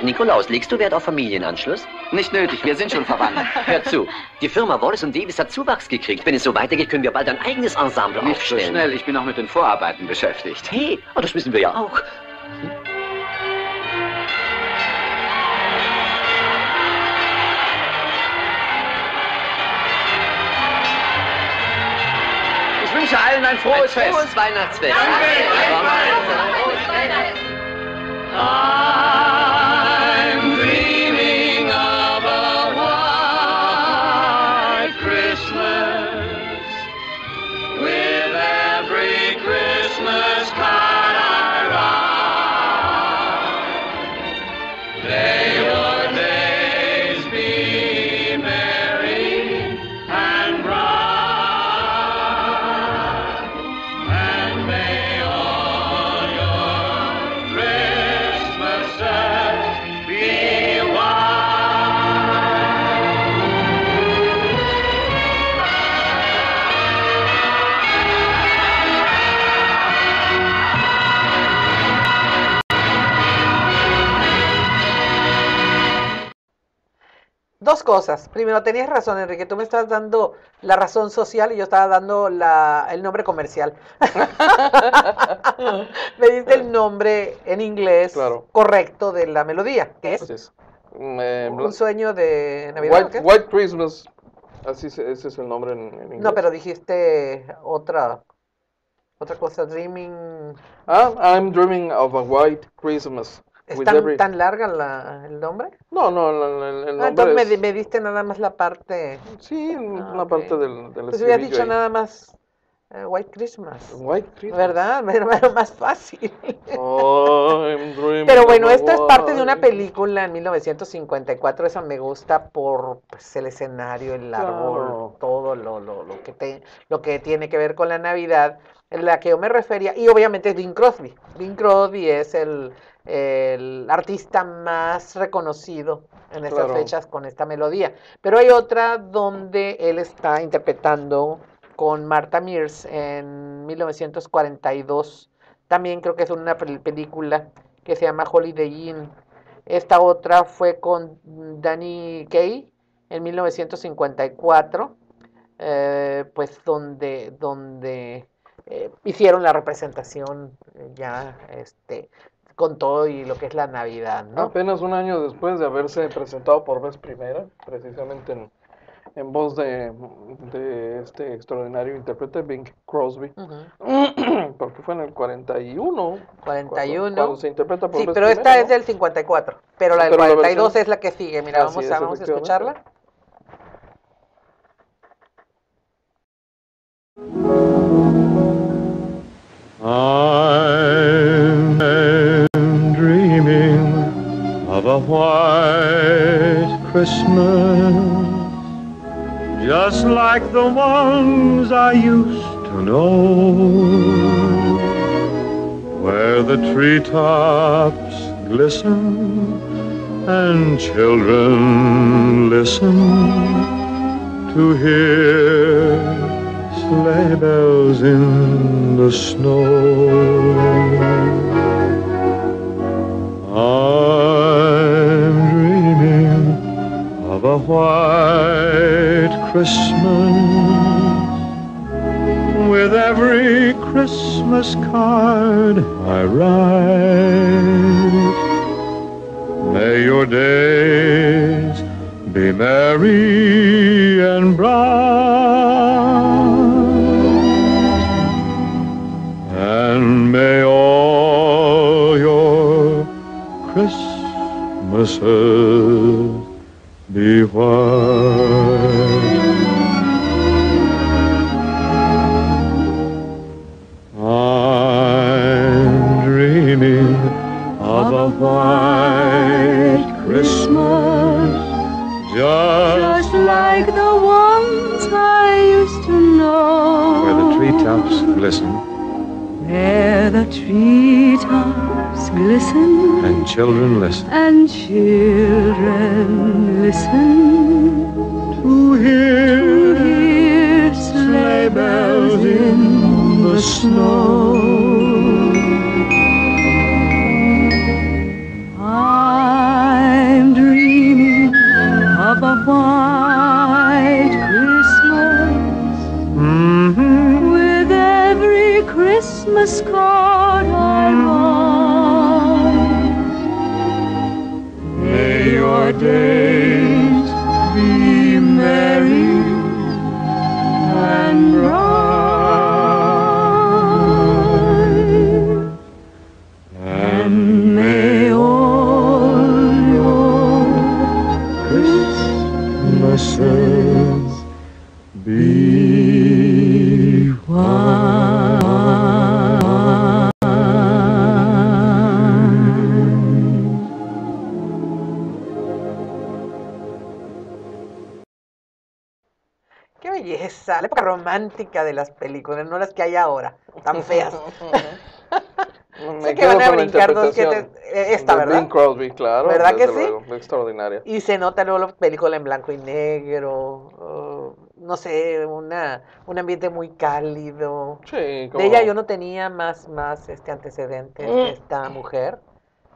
St. Nikolaus, legst du Wert auf Familienanschluss? Nicht nötig, wir sind schon verwandt. Hör zu, die Firma Wallace und Davis hat Zuwachs gekriegt. Wenn es so weitergeht, können wir bald ein eigenes Ensemble Nicht so aufstellen. schnell, ich bin noch mit den Vorarbeiten beschäftigt. Hey, oh, das müssen wir ja auch. Ich wünsche allen ein frohes Fest. Frohes Weihnachtsfest. I'm cosas. Primero, tenías razón, Enrique. Tú me estás dando la razón social y yo estaba dando la, el nombre comercial. me diste el nombre en inglés Claro. correcto de la melodía, que es es. Eh, un sueño de Navidad. ¿o White? White Christmas. Así se- ese es el nombre en, en inglés. No, pero dijiste otra, otra cosa, Dreaming. Ah, I'm dreaming of a white Christmas. ¿Es tan, every- tan larga la- el nombre? No, no, el, el- Ah, nombre entonces me, es- di- me diste nada más la parte. Sí, Ah, una ok. parte del, del Pues hubiera dicho ahí. nada más eh, White Christmas. White Christmas. ¿Verdad? Era más fácil. Pero bueno, a esta es parte de una película en 1954, esa me gusta por pues, el escenario, el árbol, Claro. todo lo, lo, lo que te- lo que tiene que ver con la Navidad, en la que yo me refería, y obviamente es Bing Crosby. Bing Crosby es el, el artista más reconocido en estas Claro. fechas con esta melodía. Pero hay otra donde él está interpretando con Martha Mears en 1942. También creo que es una pel- película que se llama Holiday Inn. Esta otra fue con Danny Kaye en 1954, eh, pues donde, donde eh, hicieron la representación eh, ya este, con todo y lo que es la Navidad, ¿no? Apenas un año después de haberse presentado por vez primera, precisamente en, en voz de, de este extraordinario intérprete Bing Crosby, porque fue en el 41. 41. Cuando, cuando se interpreta por Sí, vez pero esta primera, es ¿no? del 54, pero la del pero la 42 versión- es la que sigue. Mira, Así vamos es, a, vamos a escucharla. I'm dreaming of a white Christmas, just like the ones I used to know, where the treetops glisten and children listen to hear sleigh bells in the snow. I'm dreaming of a white Christmas with every Christmas card I write. May your days be merry and bright, Christmases be white. I'm dreaming of a white Christmas, just like the ones I used to know. where the treetops glisten Where the treetops listen. And children listen. And children listen. To hear, to hear sleigh bells in the snow. I'm dreaming of a white Christmas. Mm -hmm. With every Christmas. day. Romántica de las películas, no las que hay ahora, tan feas. Me Sé que van a brincar dos que te- interpretación eh, esta, de ¿verdad? Bing Crosby, claro. ¿Verdad que sí? extraordinaria. Y se nota luego la película en blanco y negro, oh, no sé, una, un ambiente muy cálido. Sí, De cómo ella yo no tenía más, más este antecedentes Mm. de esta mujer,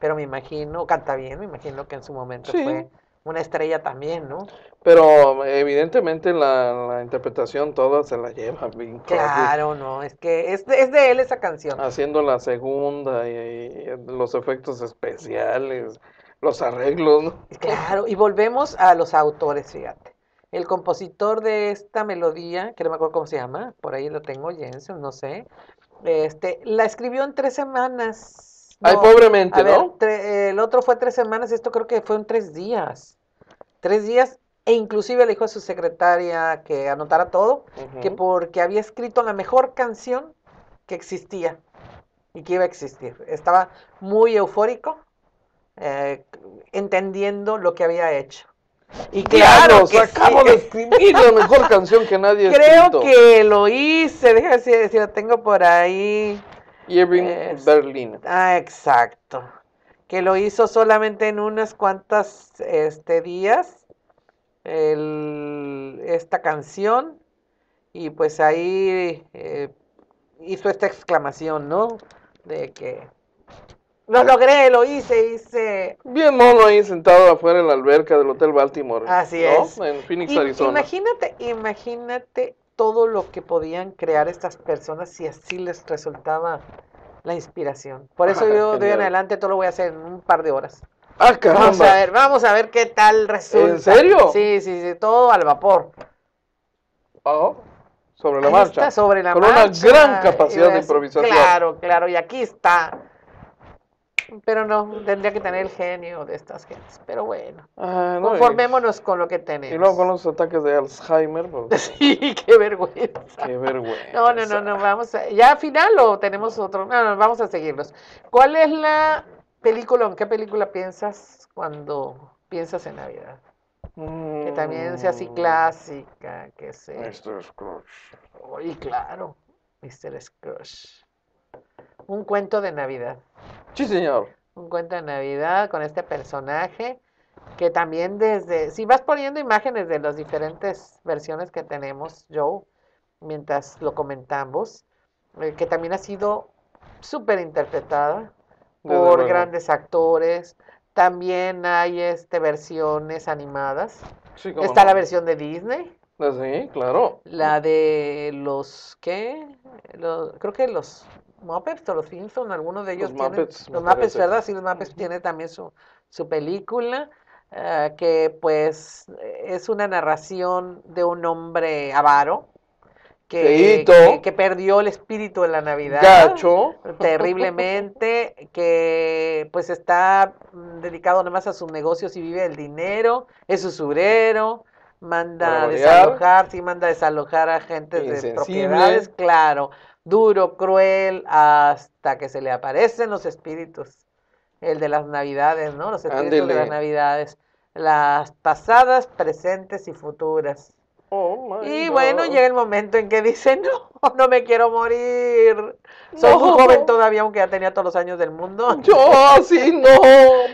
pero me imagino, canta bien, me imagino que en su momento Sí. fue una estrella también, ¿no? Pero evidentemente la, la interpretación toda se la lleva. Claro, no, es que es de, es de él esa canción. Haciendo la segunda y, y los efectos especiales, los arreglos, ¿no? Claro, y volvemos a los autores, fíjate. El compositor de esta melodía, que no me acuerdo cómo se llama, por ahí lo tengo, Jensen, no sé, este, la escribió en tres semanas. Ay, pobremente, ver, ¿no? tre- el otro fue tres semanas, esto creo que fue en tres días. Tres días, e inclusive le dijo a su secretaria que anotara todo, que porque había escrito la mejor canción que existía y que iba a existir. Estaba muy eufórico, eh, entendiendo lo que había hecho. Y claro que acabo sí. de escribir la mejor canción que nadie Creo escrito. que lo hice, déjame ver si, lo tengo por ahí. Irving Berlin. Ah, exacto. Que lo hizo solamente en unas cuantas este, días el- esta canción y pues ahí eh, hizo esta exclamación, ¿no? De que lo logré, lo hice, hice. Bien mono ahí sentado afuera en la alberca del Hotel Baltimore. Así ¿no? es. En Phoenix, Arizona. Imagínate, imagínate todo lo que podían crear estas personas si así les resultaba la inspiración. Por eso yo de hoy en adelante todo lo voy a hacer en un par de horas. ¡Ah, Vamos caramba! a ver, vamos a ver qué tal resulta. serio? Sí, sí, sí, todo al vapor. Ah, sobre la Ahí marcha. está, sobre la Con marcha, una gran capacidad de improvisación. Claro, claro, y aquí está. Pero no, tendría que tener el genio de estas gentes. Pero bueno, Ah, no, y- conformémonos con lo que tenemos. Y luego con los ataques de Alzheimer, pues, Sí, qué vergüenza. qué vergüenza. No, no, no, no, vamos a... ¿Ya final o tenemos otro? No, no, vamos a seguirlos. ¿Cuál es la película, en qué película piensas cuando piensas en Navidad? Que también sea así Mm, clásica, que sea... Mr. Scrooge. Y claro, Mr. Scrooge. Un cuento de Navidad. Sí, señor. Un cuento de Navidad con este personaje que también desde... Si vas poniendo imágenes de las diferentes versiones que tenemos, Joe, mientras lo comentamos, eh, que también ha sido súper interpretada por grandes actores. También hay este, versiones animadas. Sí, Está no. la versión de Disney. Ah, Sí, claro. La de los, ¿qué? Los- creo que los Muppets o los Simpsons, algunos de ellos Los tienen, Muppets, los Muppets, parece. ¿verdad? Sí, los Muppets tienen también su, su película, eh, que pues es una narración de un hombre avaro, que, Feíto. que, que perdió el espíritu de la Navidad Gacho. terriblemente, que pues está dedicado nomás a sus negocios y vive del dinero, es usurero, manda a desalojar, sí, manda a desalojar a gente de propiedades, claro, duro, cruel, hasta que se le aparecen los espíritus, el de las navidades, ¿no? Los espíritus de las navidades, las pasadas, presentes y futuras. Oh, Y God. bueno, llega el momento en que dice, no, no me quiero morir. Soy muy No. joven todavía, aunque ya tenía todos los años del mundo. Yo así no,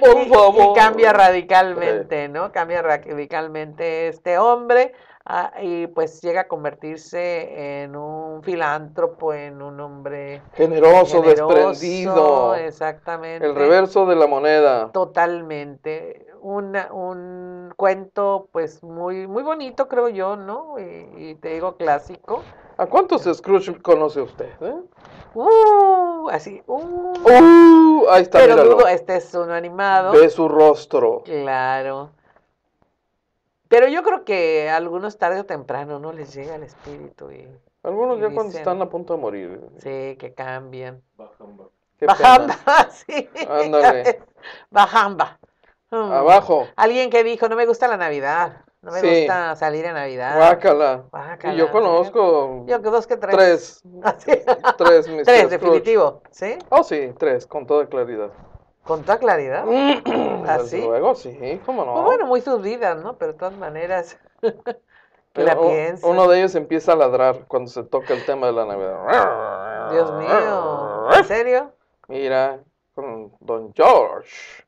por Y- favor. Y cambia radicalmente, ¿no? Cambia radicalmente este hombre ah, y pues llega a convertirse en un filántropo, en un hombre Generoso, generoso, desprendido. Exactamente. El reverso de la moneda. Totalmente. Una- un cuento, pues, muy, muy bonito, creo yo, ¿no? Y, y te digo clásico. ¿A cuántos Scrooge conoce usted? eh? Uh, así, uh. Uh, ahí está, Pero míralo. dudo, este es uno animado. Ve su rostro. Claro. Pero yo creo que a algunos tarde o temprano no les llega el espíritu y Algunos y ya cuando están a punto de morir. sí, que cambian. Bajamba, pena. sí. Ándale. Bajamba. Mm. Abajo. Alguien que dijo, no me gusta la Navidad, no me Sí. gusta salir en Navidad. Guácala. Guácala, Y yo conozco Yo que dos que tres. tres. Así. Tres, Mr. Tres, definitivo, ¿sí? Oh, sí, tres, con toda claridad. Con toda claridad. Desde ¿Así? luego, sí, cómo no. Pues bueno, muy sus vidas, ¿no? Pero de todas maneras, que la piensen. Uno de ellos empieza a ladrar cuando se toca el tema de la Navidad. Dios mío, ¿en serio? Mira, con Don George.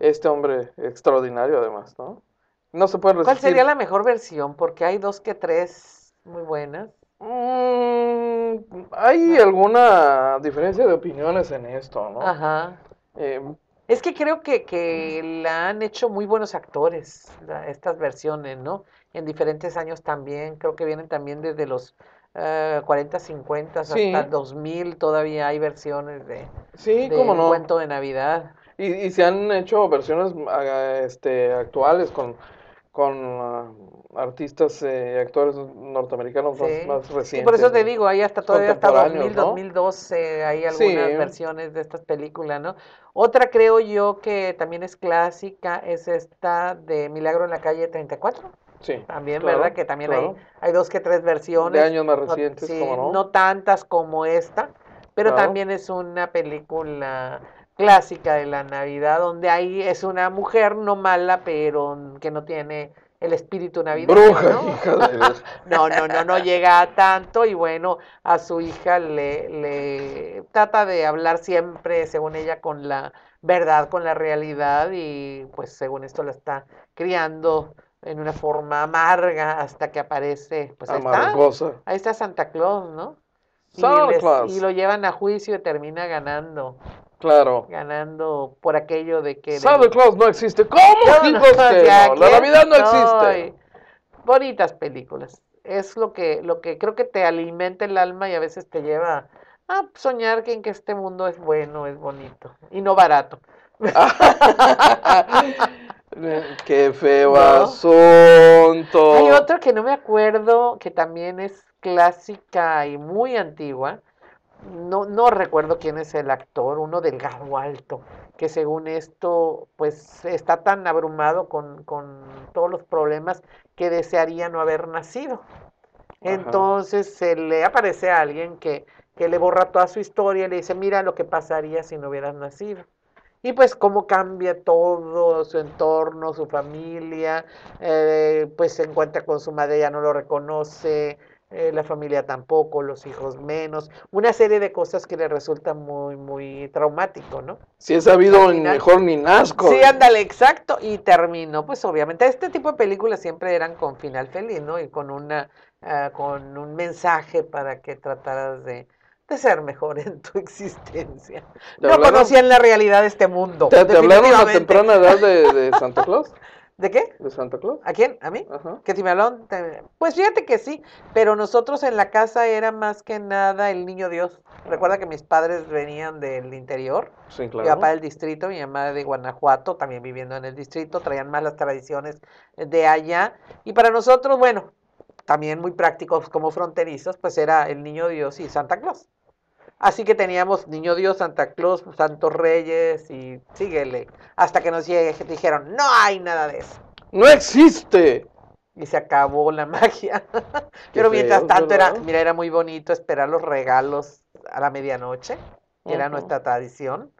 Este hombre extraordinario además, ¿no? No se puede resistir. ¿Cuál sería la mejor versión? Porque hay dos que tres muy buenas. Mm, hay alguna diferencia de opiniones en esto, ¿no? Ajá. Eh, Es que creo que, que la han hecho muy buenos actores, la- estas versiones, ¿no? En diferentes años también, creo que vienen también desde los eh, 40, 50 Sí. hasta el 2000, todavía hay versiones de, sí, de cómo no. cuento de Navidad. Y, y se han hecho versiones ah, este, actuales con, con ah, artistas eh, y actores norteamericanos más, Sí. más recientes. por eso te ¿no? digo, ahí hasta todavía hasta 2000, contemporáneos, ¿no? 2012 hay algunas Sí. versiones de estas películas, ¿no? Otra creo yo que también es clásica, es esta de Milagro en la calle 34. Sí, También, claro, ¿verdad? Que también claro. hay, hay dos que tres versiones. De años más no- recientes, sí, ¿cómo no? tantas como esta, pero Claro. también es una película clásica de la Navidad, donde ahí es una mujer no mala, pero que no tiene el espíritu navideño, Bruja, ¿no? hija de Dios. No, no, no, no llega a tanto y bueno, a su hija le, le trata de hablar siempre, según ella, con la verdad, con la realidad y pues según esto la está criando en una forma amarga hasta que aparece, pues ahí está, Amargosa. ahí está Santa Claus, ¿no? Y, Santa les- Claus. y lo llevan a juicio y termina ganando, Claro. ganando por aquello de que... de- Santa Claus no existe. ¿Cómo no, no, la ¿quién Navidad no existe. Bonitas películas. Es lo que, lo que creo que te alimenta el alma y a veces te lleva a soñar que en que este mundo es bueno, es bonito y no barato. Qué feo asunto. Hay otra que no me acuerdo, que también es clásica y muy antigua. No, no recuerdo quién es el actor, uno delgado alto, que según esto, pues está tan abrumado con, con todos los problemas que desearía no haber nacido. Entonces se le aparece a alguien que, que le borra toda su historia y le dice, mira lo que pasaría si no hubieras nacido. Y pues cómo cambia todo su entorno, su familia, eh, pues se encuentra con su madre, ya no lo reconoce, eh, la familia tampoco, los hijos menos, una serie de cosas que le resultan muy, muy traumático, ¿no? Si es sabido, final- mejor ni nazco. Sí, ándale, exacto, y terminó, pues obviamente, este tipo de películas siempre eran con final feliz, ¿no? Y con una, ah, con un mensaje para que trataras de, de ser mejor en tu existencia. ¿Te No hablaron? conocían la realidad de este mundo. ¿Te, te hablaron a temprana edad de, de Santa Claus? ¿De qué? ¿De Santa Claus? ¿A quién? ¿A mí? Ajá. ¿Que si me hablaron? Pues fíjate que sí, pero nosotros en la casa era más que nada el niño Dios. Recuerda que mis padres venían del interior, Sí, mi claro. papá del distrito, mi mamá de Guanajuato, también viviendo en el distrito, traían más las tradiciones de allá. Y para nosotros, bueno, también muy prácticos como fronterizos, pues era el niño Dios y Santa Claus. Así que teníamos Niño Dios, Santa Claus, Santos Reyes y síguele. Hasta que nos dijeron, no hay nada de eso. ¡No existe! Y se acabó la magia. Pero mientras feo, tanto era, mira, era muy bonito esperar los regalos a la medianoche. Era nuestra tradición.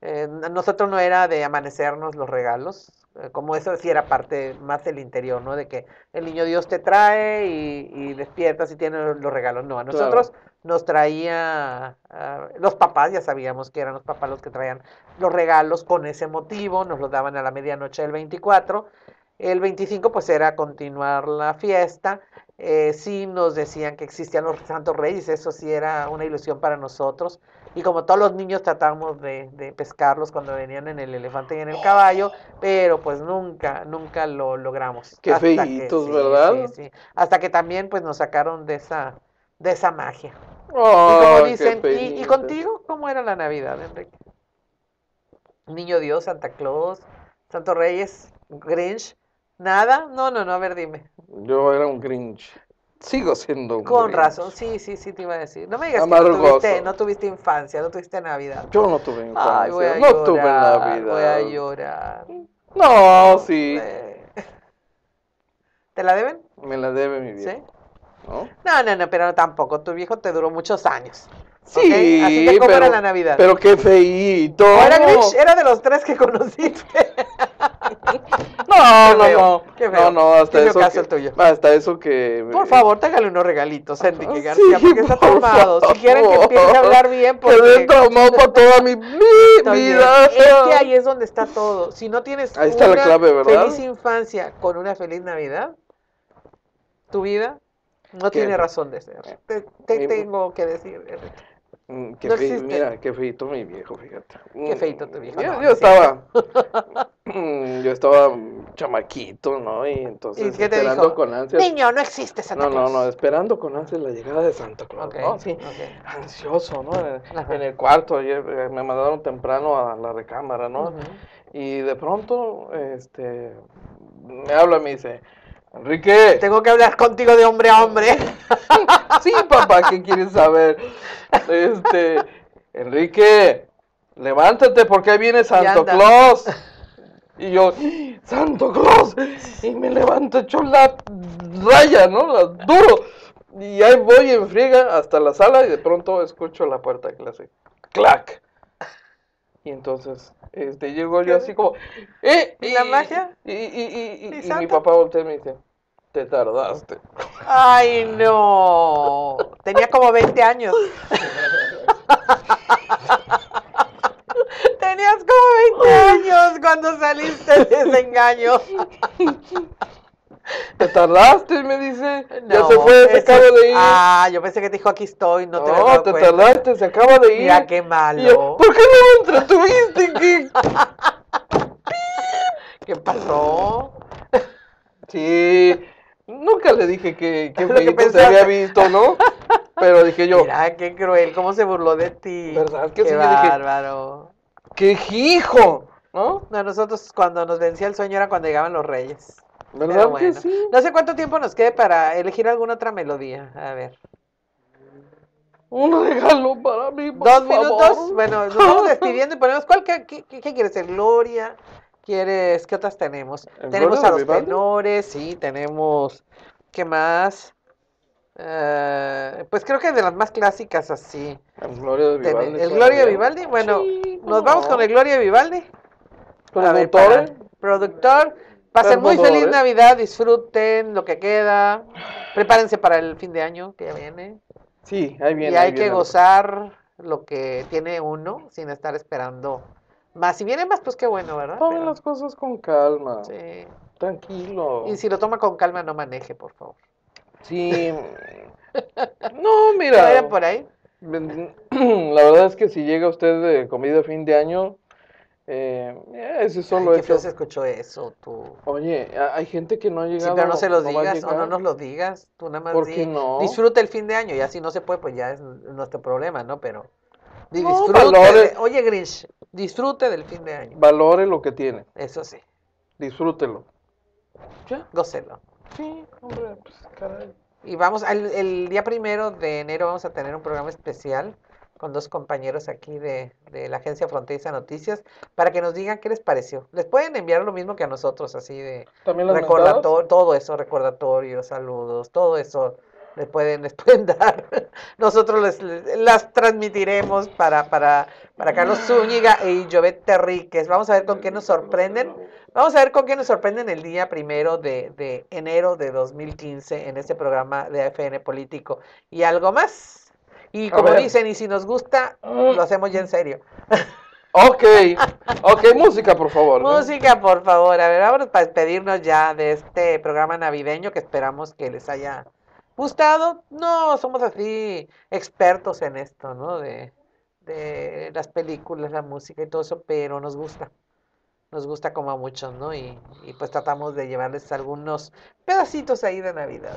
Eh, nosotros no era de amanecernos los regalos, como eso sí era parte más del interior, ¿no? De que el niño Dios te trae y, y despiertas y tienes los regalos. No, a Claro. nosotros nos traía, ah, los papás, ya sabíamos que eran los papás los que traían los regalos con ese motivo, nos los daban a la medianoche del 24. El 25 pues era continuar la fiesta. Eh, sí nos decían que existían los Santos Reyes, eso sí era una ilusión para nosotros. Y como todos los niños tratamos de, de pescarlos cuando venían en el elefante y en el caballo, pero pues nunca, nunca lo logramos. Qué Hasta que- feitos, sí, ¿verdad? sí, sí. Hasta que también pues nos sacaron de esa, de esa magia. y como dicen, ¿y, contigo cómo era la Navidad, Enrique? Niño Dios, Santa Claus, Santo Reyes, Grinch, nada, no, no, no, a ver, dime. Yo era un Grinch. Sigo siendo un Con razón, sí, sí, sí te iba a decir. No me digas que no tuviste, no tuviste infancia, no tuviste Navidad. Yo no tuve infancia. Ay, voy a no llorar, tuve Navidad. voy a llorar. No, sí. ¿Te la deben? Me la debe mi viejo. ¿Sí? ¿no? No, no, no, pero tampoco. Tu viejo te duró muchos años. Sí, ¿ok? Así que, ¿cómo pero, era la Navidad? pero qué feíto. ¿O era Grinch? Era de los tres que conociste. No, no, no. qué feo. No, no, hasta Qué feo eso. caso que- el tuyo. Hasta eso que. Por favor, hágale unos regalitos Enrique Sí, García, porque está por tomado. Si quieren que empiece a hablar bien, Quedé porque... traumado para toda mi, vida. Es que ahí es donde está todo. Si no tienes Ahí está la una clave, ¿verdad? feliz infancia con una feliz Navidad, tu vida no ¿Qué? tiene razón de ser. Te, te Mi- tengo que decir, Enrique. Mm, Qué No fe-. Mira, qué feito mi viejo, fíjate. Qué Mm, feito tu viejo, Yo, no, yo no es estaba. mm, yo estaba chamaquito, ¿no? Y entonces ¿Y qué te esperando con ansias. Niño, no existe Santa No, no, Claus. no, esperando con ansias la llegada de Santa Claus. Ok, ¿no? Sí, ok. ansioso, ¿no? En, Ajá. en el cuarto, ayer eh, me mandaron temprano a la recámara, ¿no? Y de pronto, este, me habla y me dice, Enrique, Tengo que hablar contigo de hombre a hombre. sí, papá, ¿qué quieres saber? Este, Enrique, levántate porque ahí viene Santo. Claus. Y yo, Santo Claus, y me levanto hecho la raya, ¿no? La duro. Y ahí voy en friega hasta la sala y de pronto escucho la puerta hace clac. Y entonces, este, llego yo así como, ¿eh? ¿Y la magia? Y, y, y, y- ¿Y y mi papá voltea y me dice, te tardaste. Ay, no. Tenía como 20 años. Tenías como 20 años cuando saliste de ese engaño. ¿Te tardaste? Me dice. ya No, se fue, se acaba de ir. Ah, yo pensé que te dijo aquí estoy, no, te habías no, te cuenta. tardaste, se acaba de ir. Mira qué yo, malo. ¿Por qué no me entretuviste? ¿Qué? ¿Qué pasó? Sí, nunca le dije que, que Lo feíto te pensaste. había visto, ¿no? Pero dije yo, Mira, qué cruel, cómo se burló de ti. ¿Verdad que qué sí? Yo dije- bárbaro. ¡qué hijo! ¿No? No, nosotros cuando nos vencía el sueño era cuando llegaban los reyes. ¿Verdad Pero que bueno, sí? no sé cuánto tiempo nos quede para elegir alguna otra melodía. A ver. Un regalo para mí, por Dos favor. minutos. Bueno, nos vamos despidiendo y ponemos. ¿Cuál, qué, qué- qué quieres? ¿El Gloria? ¿Quieres? ¿Qué otras tenemos? ¿El Tenemos Gloria a los tenores, sí, tenemos. ¿Qué más? Eh, pues creo que de las más clásicas así. El Gloria de Vivaldi. ¿El Gloria de. Vivaldi? Bueno, Sí, nos ¿cómo vamos con el Gloria de Vivaldi. Con A ver, para- productor, pasen muy feliz. Navidad, disfruten lo que queda, prepárense para el fin de año que viene Sí, ahí viene. y hay que viene. gozar lo que tiene uno sin estar esperando más. Si viene más, pues qué bueno, ¿verdad? Tomen Pero- las cosas con calma. sí. Tranquilo. Y si lo toma con calma, no maneje, por favor. Sí. No, ¿Que mira. por ahí? La verdad es que si llega usted de comida fin de año, eh, ese Ay, solo qué hecho. feo se escuchó eso, tú. Oye, hay gente que no ha Sí, llegado. pero no se los va a digas o no nos los digas. Tú nada más ¿Por di, qué no? disfruta el fin de año. Ya si no se puede, pues ya es nuestro problema, ¿no? Pero di, No, disfrute. valore- Oye, Grinch, disfrute del fin de año. Valore lo que tiene. Eso sí, Disfrútelo. gócelo. Sí, hombre, pues caray. Y vamos, al- el día primero de enero vamos a tener un programa especial con dos compañeros aquí de, de la agencia Fronteriza Noticias para que nos digan qué les pareció. Les pueden enviar lo mismo que a nosotros, así de recordatorio, todo eso, recordatorios, saludos, todo eso les pueden, les pueden dar. Nosotros les, les- las transmitiremos para, para, para Carlos Zúñiga y Jovet Terríquez. Vamos a ver con qué nos sorprenden. Vamos a ver con qué nos sorprenden el día primero de, de enero de 2015 en este programa de AFN Político. Y algo más. Y como dicen, y si nos gusta, lo hacemos ya en serio. Ok, ok, música, por favor. ¿no? Música, por favor. A ver, vámonos para despedirnos ya de este programa navideño que esperamos que les haya gustado. No, somos así expertos en esto, ¿no? De, de las películas, la música y todo eso, pero nos gusta. Nos gusta como a muchos, ¿no? Y, y pues tratamos de llevarles algunos pedacitos ahí de Navidad.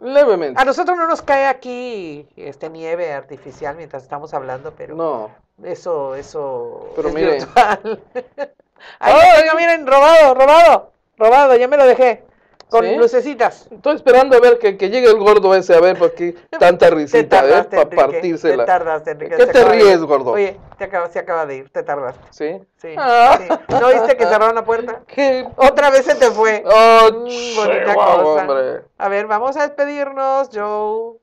Levemente. A nosotros no nos cae aquí este nieve artificial mientras estamos hablando, pero No. eso, eso Pero es mire. virtual. Miren, robado, robado, robado, ya me lo dejé. Con ¿Sí? lucecitas. Estoy esperando a ver que, que llegue el gordo ese, a ver por qué tanta risita, ¿eh? Para partírsela. Te tardaste, Enrique. ¿Qué te de ríes, gordo? Oye, te acaba, se acaba de ir, te tardaste. ¿Sí? Sí, Ah. sí. ¿No viste que cerraron la puerta? ¿Qué? Otra vez se te fue. Oh, Mm, bonita chihuahua, cosa. hombre. A ver, vamos a despedirnos, Joe.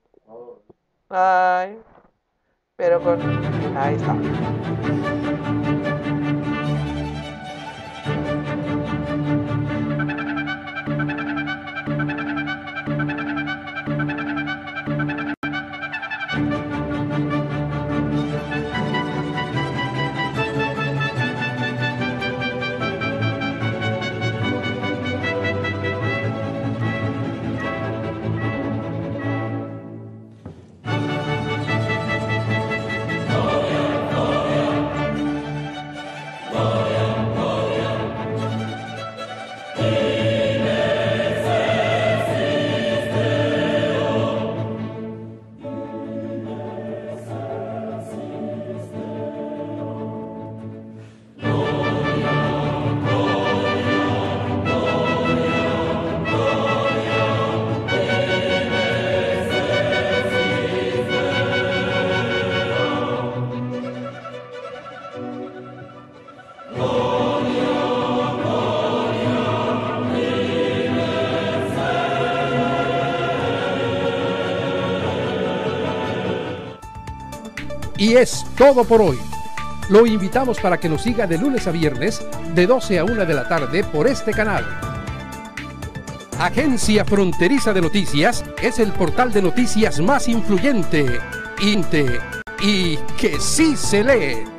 Ay. Pero con. Ahí está. Es todo por hoy. Lo invitamos para que nos siga de lunes a viernes, de 12 a 1 de la tarde por este canal. Agencia Fronteriza de Noticias es el portal de noticias más influyente, inte y que sí se lee.